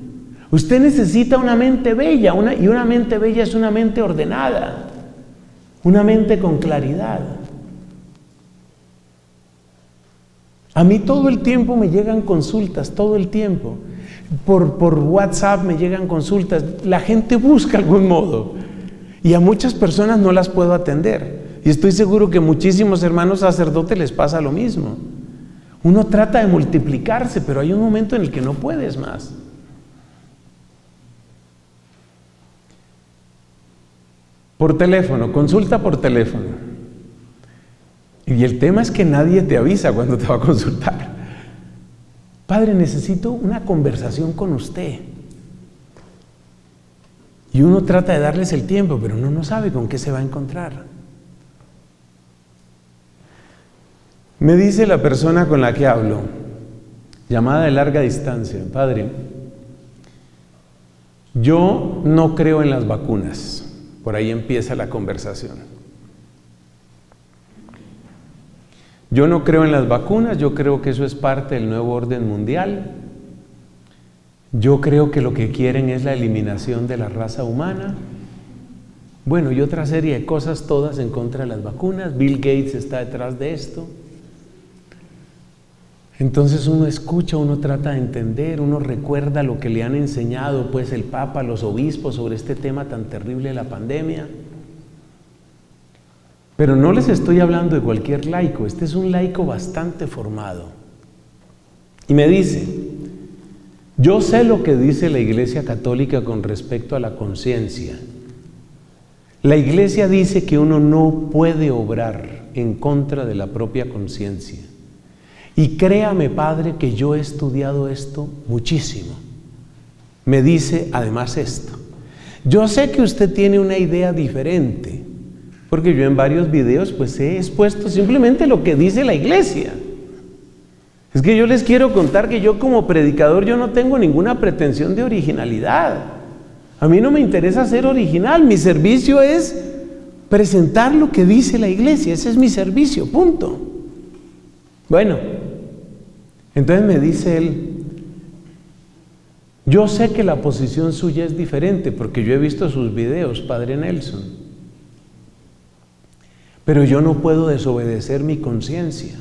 Usted necesita una mente bella, una, y una mente bella es una mente ordenada, una mente con claridad. A mí todo el tiempo me llegan consultas, todo el tiempo por, WhatsApp me llegan consultas, la gente busca algún modo y a muchas personas no las puedo atender. Y estoy seguro que muchísimos hermanos sacerdotes les pasa lo mismo. Uno trata de multiplicarse, pero hay un momento en el que no puedes más. Por teléfono, consulta por teléfono. Y el tema es que nadie te avisa cuando te va a consultar. Padre, necesito una conversación con usted. Y uno trata de darles el tiempo, pero uno no sabe con qué se va a encontrar. Me dice la persona con la que hablo, llamada de larga distancia, Padre, yo no creo en las vacunas. Por ahí empieza la conversación. Yo no creo en las vacunas, yo creo que eso es parte del nuevo orden mundial. Yo creo que lo que quieren es la eliminación de la raza humana. Bueno, y otra serie de cosas todas en contra de las vacunas. Bill Gates está detrás de esto. Entonces uno escucha, uno trata de entender, uno recuerda lo que le han enseñado pues el Papa, los obispos sobre este tema tan terrible de la pandemia. Pero no les estoy hablando de cualquier laico, este es un laico bastante formado. Y me dice, yo sé lo que dice la Iglesia Católica con respecto a la conciencia. La Iglesia dice que uno no puede obrar en contra de la propia conciencia. Y créame, Padre, que yo he estudiado esto muchísimo. Me dice además esto. Yo sé que usted tiene una idea diferente, porque yo en varios videos pues he expuesto simplemente lo que dice la iglesia. Es que yo les quiero contar que yo como predicador yo no tengo ninguna pretensión de originalidad. A mí no me interesa ser original, mi servicio es presentar lo que dice la iglesia, ese es mi servicio, punto. Bueno, entonces me dice él, yo sé que la posición suya es diferente porque yo he visto sus videos, Padre Nelson, pero yo no puedo desobedecer mi conciencia.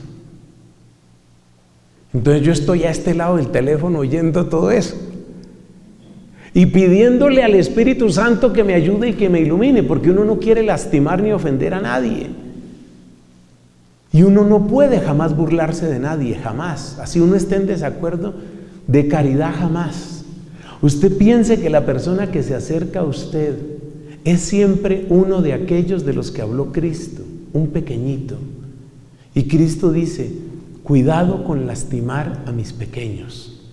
Entonces yo estoy a este lado del teléfono oyendo todo eso y pidiéndole al Espíritu Santo que me ayude y que me ilumine, porque uno no quiere lastimar ni ofender a nadie. Y uno no puede jamás burlarse de nadie, jamás. Así uno esté en desacuerdo, de caridad jamás. Usted piense que la persona que se acerca a usted es siempre uno de aquellos de los que habló Cristo, un pequeñito. Y Cristo dice, cuidado con lastimar a mis pequeños.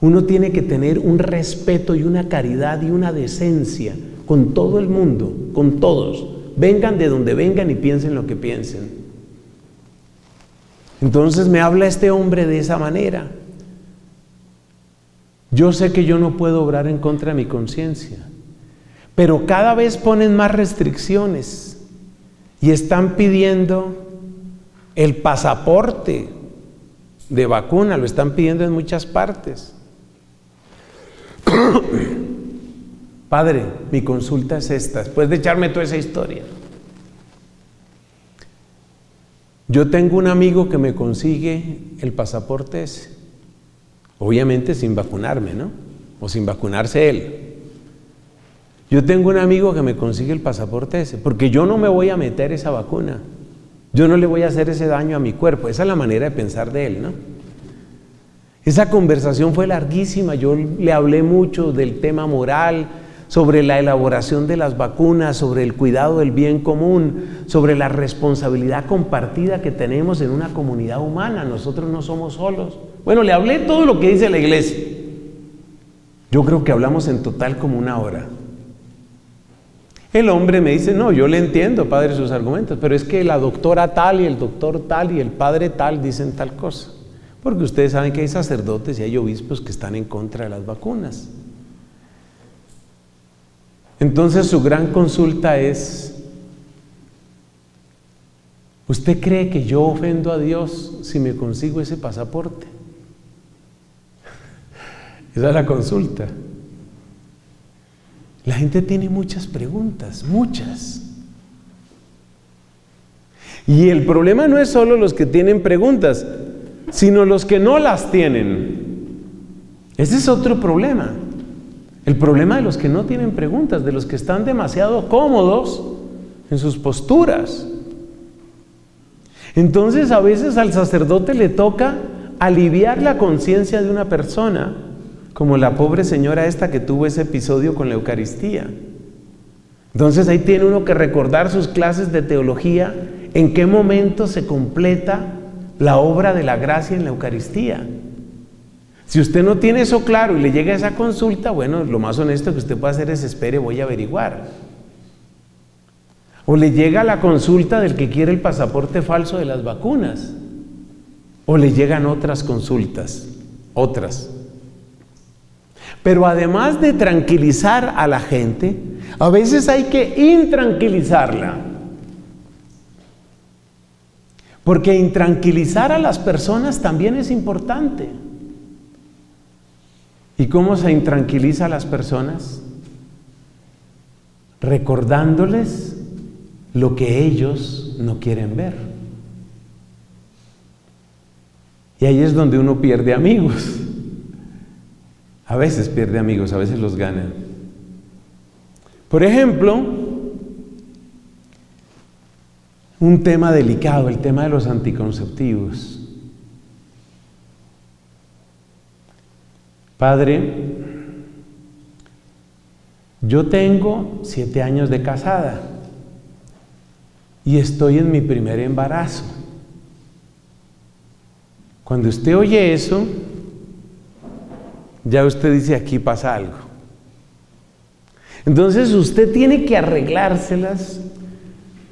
Uno tiene que tener un respeto y una caridad y una decencia con todo el mundo, con todos. Vengan de donde vengan y piensen lo que piensen. Entonces me habla este hombre de esa manera. Yo sé que yo no puedo obrar en contra de mi conciencia, pero cada vez ponen más restricciones y están pidiendo el pasaporte de vacuna, lo están pidiendo en muchas partes. Padre, mi consulta es esta, después de echarme toda esa historia. Yo tengo un amigo que me consigue el pasaporte ese, obviamente sin vacunarme, ¿no? O sin vacunarse él. Yo tengo un amigo que me consigue el pasaporte ese, porque yo no me voy a meter esa vacuna. Yo no le voy a hacer ese daño a mi cuerpo. Esa es la manera de pensar de él, ¿no? Esa conversación fue larguísima. Yo le hablé mucho del tema moral, sobre la elaboración de las vacunas, sobre el cuidado del bien común, sobre la responsabilidad compartida que tenemos en una comunidad humana. Nosotros no somos solos. Bueno, le hablé todo lo que dice la iglesia. Yo creo que hablamos en total como una hora. El hombre me dice, no, yo le entiendo, padre, sus argumentos, pero es que la doctora tal y el doctor tal y el padre tal dicen tal cosa. Porque ustedes saben que hay sacerdotes y hay obispos que están en contra de las vacunas. Entonces su gran consulta es, ¿usted cree que yo ofendo a Dios si me consigo ese pasaporte? Esa es la consulta. La gente tiene muchas preguntas, muchas. Y el problema no es solo los que tienen preguntas, sino los que no las tienen. Ese es otro problema. El problema de los que no tienen preguntas, de los que están demasiado cómodos en sus posturas. Entonces a veces al sacerdote le toca aliviar la conciencia de una persona, como la pobre señora esta que tuvo ese episodio con la Eucaristía. Entonces ahí tiene uno que recordar sus clases de teología, en qué momento se completa la obra de la gracia en la Eucaristía. Si usted no tiene eso claro y le llega esa consulta, bueno, lo más honesto que usted puede hacer es espere, voy a averiguar. O le llega la consulta del que quiere el pasaporte falso de las vacunas. O le llegan otras consultas, otras. Pero además de tranquilizar a la gente, a veces hay que intranquilizarla. Porque intranquilizar a las personas también es importante. ¿Y cómo se intranquiliza a las personas? Recordándoles lo que ellos no quieren ver. Y ahí es donde uno pierde amigos. A veces pierde amigos, a veces los gana. Por ejemplo, un tema delicado, el tema de los anticonceptivos. Padre, yo tengo siete años de casada y estoy en mi primer embarazo. Cuando usted oye eso, ya usted dice aquí pasa algo. Entonces usted tiene que arreglárselas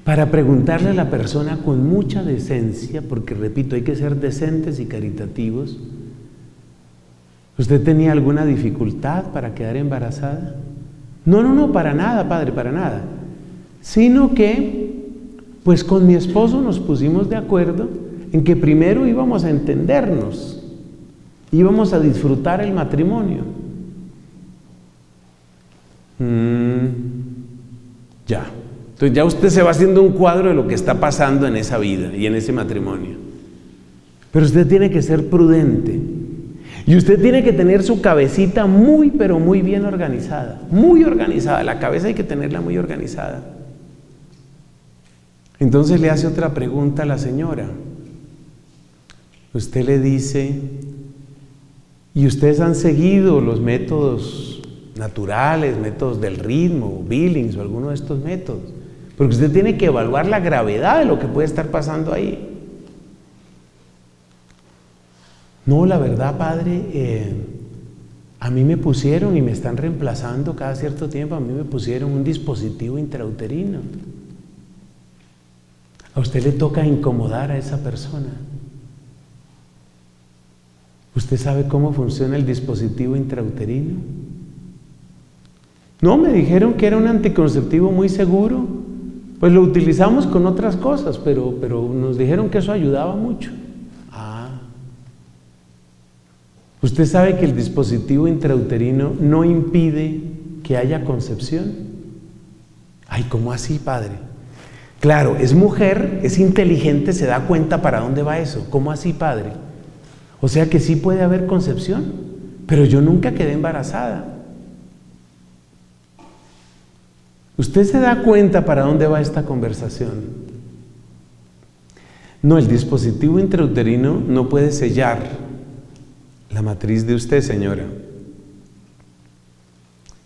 para preguntarle a la persona con mucha decencia, porque repito, hay que ser decentes y caritativos ¿Usted tenía alguna dificultad para quedar embarazada? No, no, no, para nada, padre, para nada. Sino que, pues con mi esposo nos pusimos de acuerdo en que primero íbamos a entendernos, íbamos a disfrutar el matrimonio. Mm, ya. Entonces ya usted se va haciendo un cuadro de lo que está pasando en esa vida y en ese matrimonio. Pero usted tiene que ser prudente. Y usted tiene que tener su cabecita muy, pero muy bien organizada. Muy organizada. La cabeza hay que tenerla muy organizada. Entonces le hace otra pregunta a la señora. Usted le dice, ¿y ustedes han seguido los métodos naturales, métodos del ritmo, Billings o alguno de estos métodos? Porque usted tiene que evaluar la gravedad de lo que puede estar pasando ahí. No, la verdad, Padre, eh, a mí me pusieron y me están reemplazando cada cierto tiempo, a mí me pusieron un dispositivo intrauterino. A usted le toca incomodar a esa persona. ¿Usted sabe cómo funciona el dispositivo intrauterino? No, me dijeron que era un anticonceptivo muy seguro. Pues lo utilizamos con otras cosas, pero, pero nos dijeron que eso ayudaba mucho. Usted sabe que el dispositivo intrauterino no impide que haya concepción. Ay, ¿cómo así, padre? Claro, es mujer, es inteligente, se da cuenta para dónde va eso. ¿Cómo así, padre? O sea que sí puede haber concepción, pero yo nunca quedé embarazada. ¿Usted se da cuenta para dónde va esta conversación? No, el dispositivo intrauterino no puede sellar la matriz de usted, señora.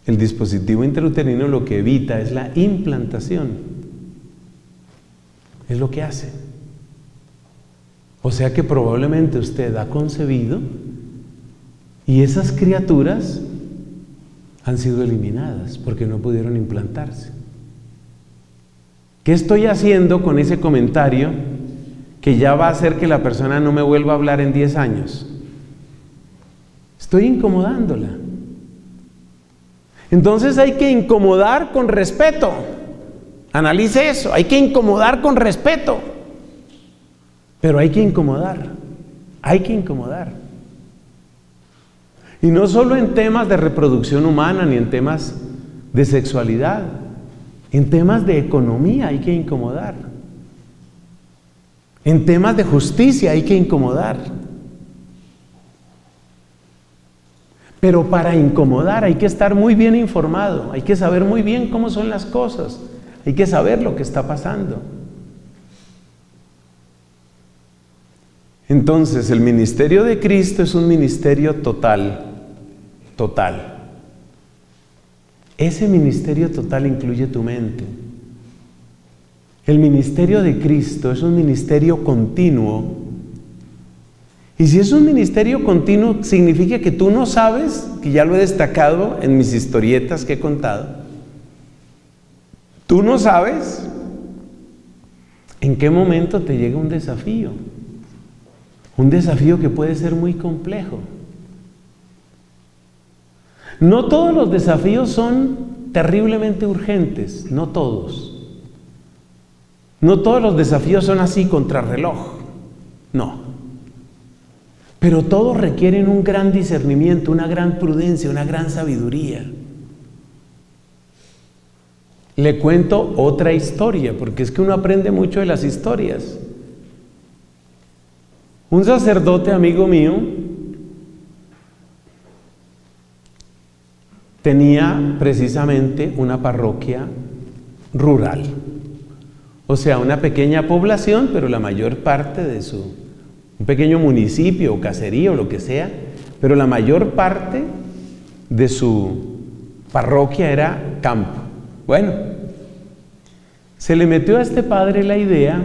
El dispositivo intrauterino lo que evita es la implantación. Es lo que hace. O sea que probablemente usted ha concebido y esas criaturas han sido eliminadas porque no pudieron implantarse. ¿Qué estoy haciendo con ese comentario que ya va a hacer que la persona no me vuelva a hablar en 10 años? Estoy incomodándola. Entonces hay que incomodar con respeto. Analice eso, hay que incomodar con respeto. Pero hay que incomodar, hay que incomodar. Y no solo en temas de reproducción humana ni en temas de sexualidad, en temas de economía hay que incomodar. En temas de justicia hay que incomodar. Pero para incomodar hay que estar muy bien informado, hay que saber muy bien cómo son las cosas, hay que saber lo que está pasando. Entonces, el ministerio de Cristo es un ministerio total, total. Ese ministerio total incluye tu mente. El ministerio de Cristo es un ministerio continuo. Y si es un ministerio continuo, significa que tú no sabes, que ya lo he destacado en mis historietas que he contado, tú no sabes en qué momento te llega un desafío. Un desafío que puede ser muy complejo. No todos los desafíos son terriblemente urgentes, no todos. No todos los desafíos son así contra reloj, no. Pero todos requieren un gran discernimiento, una gran prudencia, una gran sabiduría. Le cuento otra historia, porque es que uno aprende mucho de las historias. Un sacerdote amigo mío tenía precisamente una parroquia rural. O sea, una pequeña población, pero la mayor parte de su, un pequeño municipio o caserío lo que sea, pero la mayor parte de su parroquia era campo. Bueno, se le metió a este padre la idea,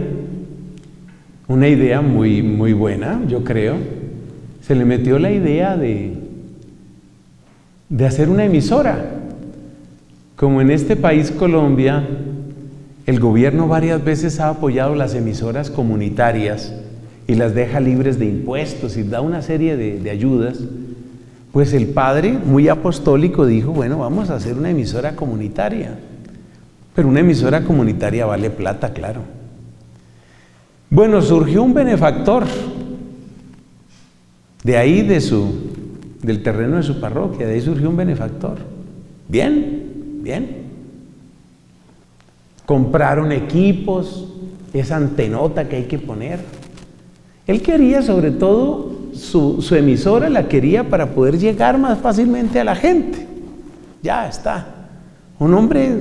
una idea muy, muy buena, yo creo, se le metió la idea de de hacer una emisora. Como en este país, Colombia, el gobierno varias veces ha apoyado las emisoras comunitarias y las deja libres de impuestos y da una serie de, de ayudas, pues el padre, muy apostólico, dijo, bueno, vamos a hacer una emisora comunitaria. Pero una emisora comunitaria vale plata, claro. Bueno, surgió un benefactor de ahí de su del terreno de su parroquia, de ahí surgió un benefactor. Bien, bien. Compraron equipos, esa antenota que hay que poner. Él quería sobre todo su, su, emisora, la quería para poder llegar más fácilmente a la gente. Ya está. Un hombre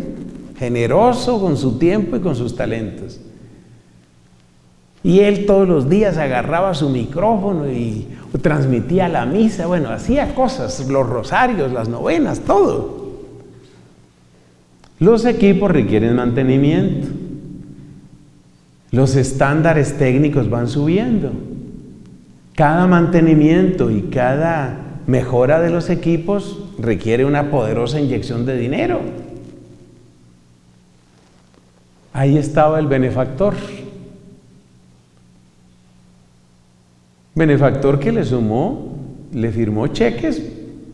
generoso con su tiempo y con sus talentos. Y él todos los días agarraba su micrófono y transmitía la misa, bueno, hacía cosas, los rosarios, las novenas, todo. Los equipos requieren mantenimiento. Los estándares técnicos van subiendo. Cada mantenimiento y cada mejora de los equipos requiere una poderosa inyección de dinero. Ahí estaba el benefactor. Benefactor que le sumó, le firmó cheques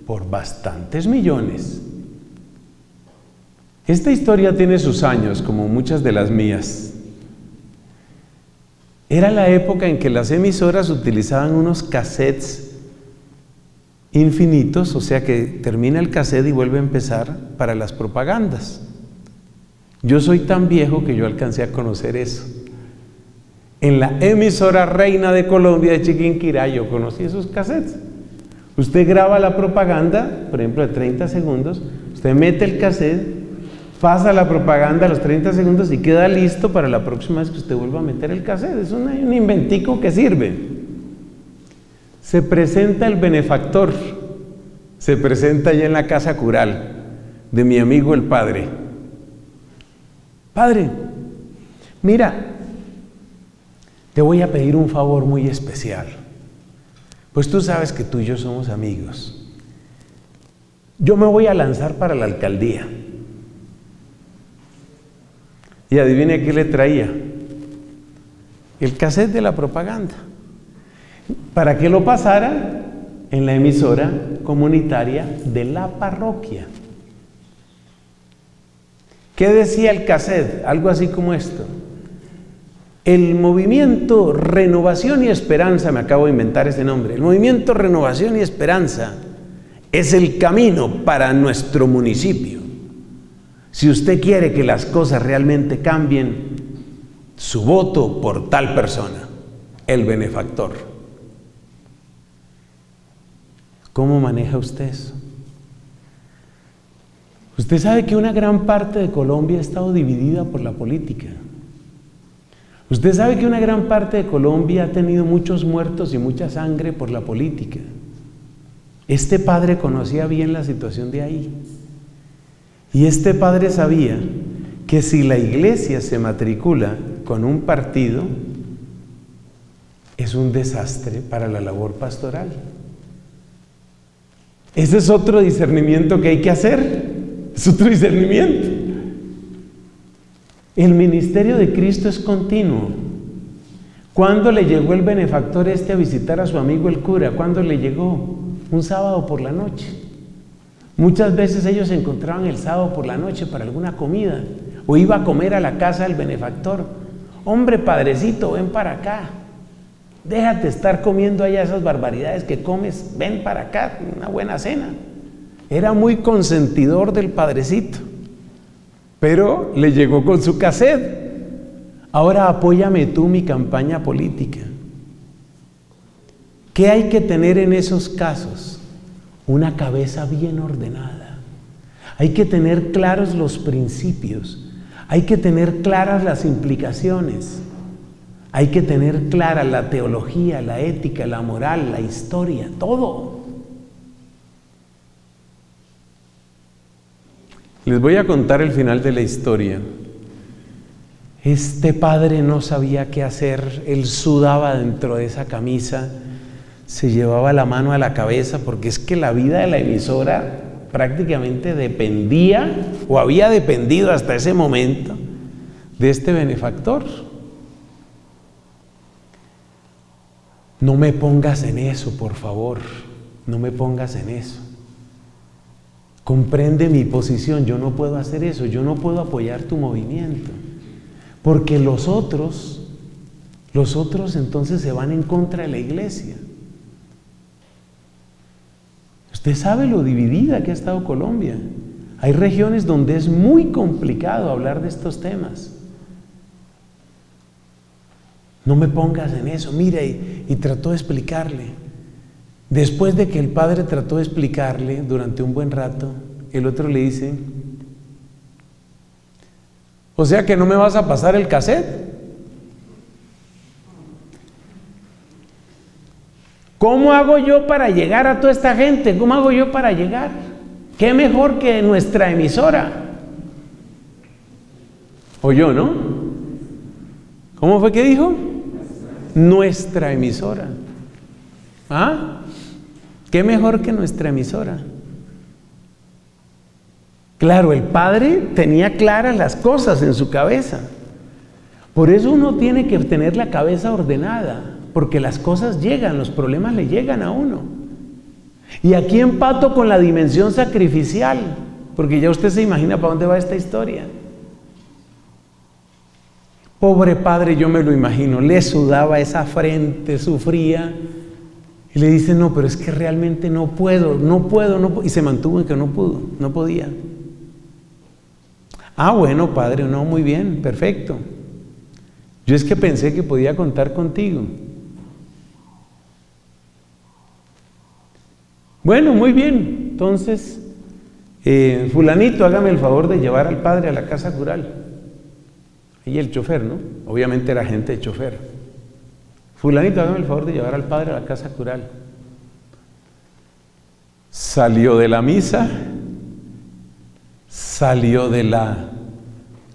por bastantes millones. Esta historia tiene sus años, como muchas de las mías. Era la época en que las emisoras utilizaban unos cassettes infinitos, o sea que termina el cassette y vuelve a empezar para las propagandas. Yo soy tan viejo que yo alcancé a conocer eso en la emisora Reina de Colombia de Chiquinquirá, yo conocí esos cassettes. Usted graba la propaganda, por ejemplo, de 30 segundos, usted mete el cassette, pasa la propaganda a los 30 segundos y queda listo para la próxima vez que usted vuelva a meter el cassette. Es un, un inventico que sirve. Se presenta el benefactor, se presenta allá en la casa cural de mi amigo el padre. Padre, mira, te voy a pedir un favor muy especial. Pues tú sabes que tú y yo somos amigos. Yo me voy a lanzar para la alcaldía. Y adivine qué le traía. El cassette de la propaganda. Para que lo pasara en la emisora comunitaria de la parroquia. ¿Qué decía el cassette? Algo así como esto. El movimiento Renovación y Esperanza, me acabo de inventar ese nombre, el movimiento Renovación y Esperanza es el camino para nuestro municipio. Si usted quiere que las cosas realmente cambien, su voto por tal persona, el benefactor. ¿Cómo maneja usted eso? Usted sabe que una gran parte de Colombia ha estado dividida por la política. Usted sabe que una gran parte de Colombia ha tenido muchos muertos y mucha sangre por la política. Este padre conocía bien la situación de ahí. Y este padre sabía que si la iglesia se matricula con un partido, es un desastre para la labor pastoral. Ese es otro discernimiento que hay que hacer. Es otro discernimiento. El ministerio de Cristo es continuo. ¿Cuándo le llegó el benefactor este a visitar a su amigo el cura? ¿Cuándo le llegó? Un sábado por la noche. Muchas veces ellos se encontraban el sábado por la noche para alguna comida o iba a comer a la casa del benefactor. Hombre, padrecito, ven para acá. Déjate estar comiendo allá esas barbaridades que comes. Ven para acá, una buena cena. Era muy consentidor del padrecito, pero le llegó con su cassette. Ahora apóyame tú mi campaña política. ¿Qué hay que tener en esos casos? Una cabeza bien ordenada. Hay que tener claros los principios. Hay que tener claras las implicaciones. Hay que tener clara la teología, la ética, la moral, la historia, todo. Les voy a contar el final de la historia. Este padre no sabía qué hacer, él sudaba dentro de esa camisa, se llevaba la mano a la cabeza porque es que la vida de la emisora prácticamente dependía o había dependido hasta ese momento de este benefactor. No me pongas en eso, por favor, no me pongas en eso. Comprende mi posición, yo no puedo hacer eso, yo no puedo apoyar tu movimiento, porque los otros, los otros entonces se van en contra de la iglesia. Usted sabe lo dividida que ha estado Colombia. Hay regiones donde es muy complicado hablar de estos temas. No me pongas en eso. Mire, y, trató de explicarle. Después de que el padre trató de explicarle durante un buen rato, el otro le dice, o sea que no me vas a pasar el cassette. ¿Cómo hago yo para llegar a toda esta gente? ¿Cómo hago yo para llegar? ¿Qué mejor que nuestra emisora? ¿O yo, no? ¿Cómo fue que dijo? Nuestra emisora. ¿Ah? ¿Qué mejor que nuestra emisora? Claro, el padre tenía claras las cosas en su cabeza. Por eso uno tiene que tener la cabeza ordenada porque las cosas llegan, los problemas le llegan a uno. Y aquí empato con la dimensión sacrificial, porque ya usted se imagina para dónde va esta historia. Pobre padre, yo me lo imagino, le sudaba esa frente, sufría, y le dice, no, pero es que realmente no puedo, no puedo, no puedo. Y se mantuvo en que no pudo, no podía. Ah, bueno, padre, no, muy bien, perfecto. Yo es que pensé que podía contar contigo. Bueno, muy bien. Entonces, eh, fulanito, hágame el favor de llevar al padre a la casa cural. Y el chofer, ¿no? Obviamente era gente de chofer. Fulanito, hágame el favor de llevar al padre a la casa cural. Salió de la misa, salió de la,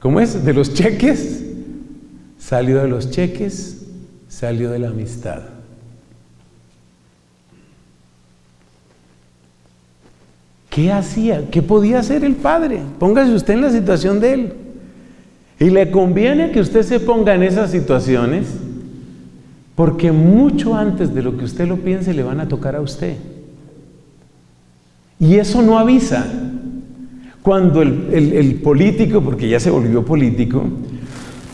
¿cómo es? De los cheques, salió de los cheques, salió de la amistad. ¿Qué hacía? ¿Qué podía hacer el padre? Póngase usted en la situación de él. Y le conviene que usted se ponga en esas situaciones porque mucho antes de lo que usted lo piense le van a tocar a usted. Y eso no avisa. Cuando el, el político, porque ya se volvió político,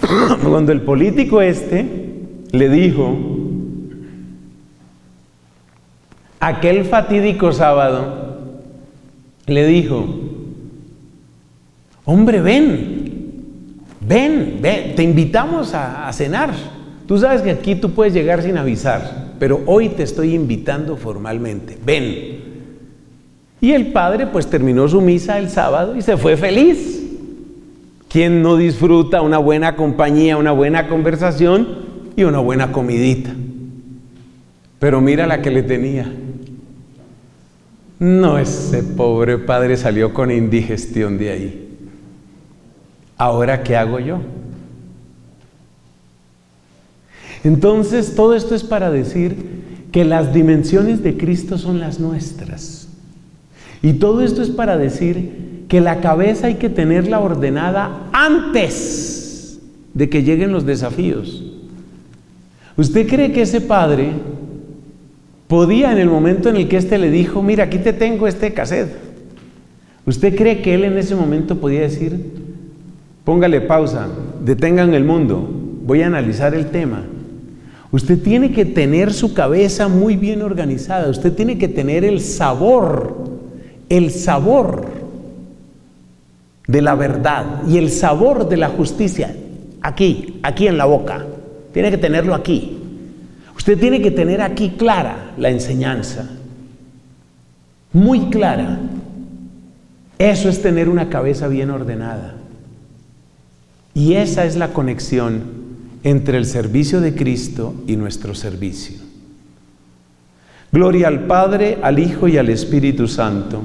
cuando el político este le dijo, aquel fatídico sábado, le dijo, hombre, ven, ven, ven, te invitamos a, a cenar. Tú sabes que aquí tú puedes llegar sin avisar, pero hoy te estoy invitando formalmente, ven. Y el padre pues terminó su misa el sábado y se fue feliz. ¿Quién no disfruta una buena compañía, una buena conversación y una buena comidita? Pero mira la que le tenía. No, ese pobre padre salió con indigestión de ahí. Ahora, ¿qué hago yo? Entonces, todo esto es para decir que las dimensiones de Cristo son las nuestras. Y todo esto es para decir que la cabeza hay que tenerla ordenada antes de que lleguen los desafíos. ¿Usted cree que ese padre podía en el momento en el que éste le dijo, mira, aquí te tengo este cassette? ¿Usted cree que él en ese momento podía decir, póngale pausa, detengan el mundo, voy a analizar el tema? Usted tiene que tener su cabeza muy bien organizada, usted tiene que tener el sabor, el sabor de la verdad y el sabor de la justicia aquí, aquí en la boca. Tiene que tenerlo aquí. Usted tiene que tener aquí clara la enseñanza. Muy clara. Eso es tener una cabeza bien ordenada. Y esa es la conexión entre el servicio de Cristo y nuestro servicio. Gloria al Padre, al Hijo y al Espíritu Santo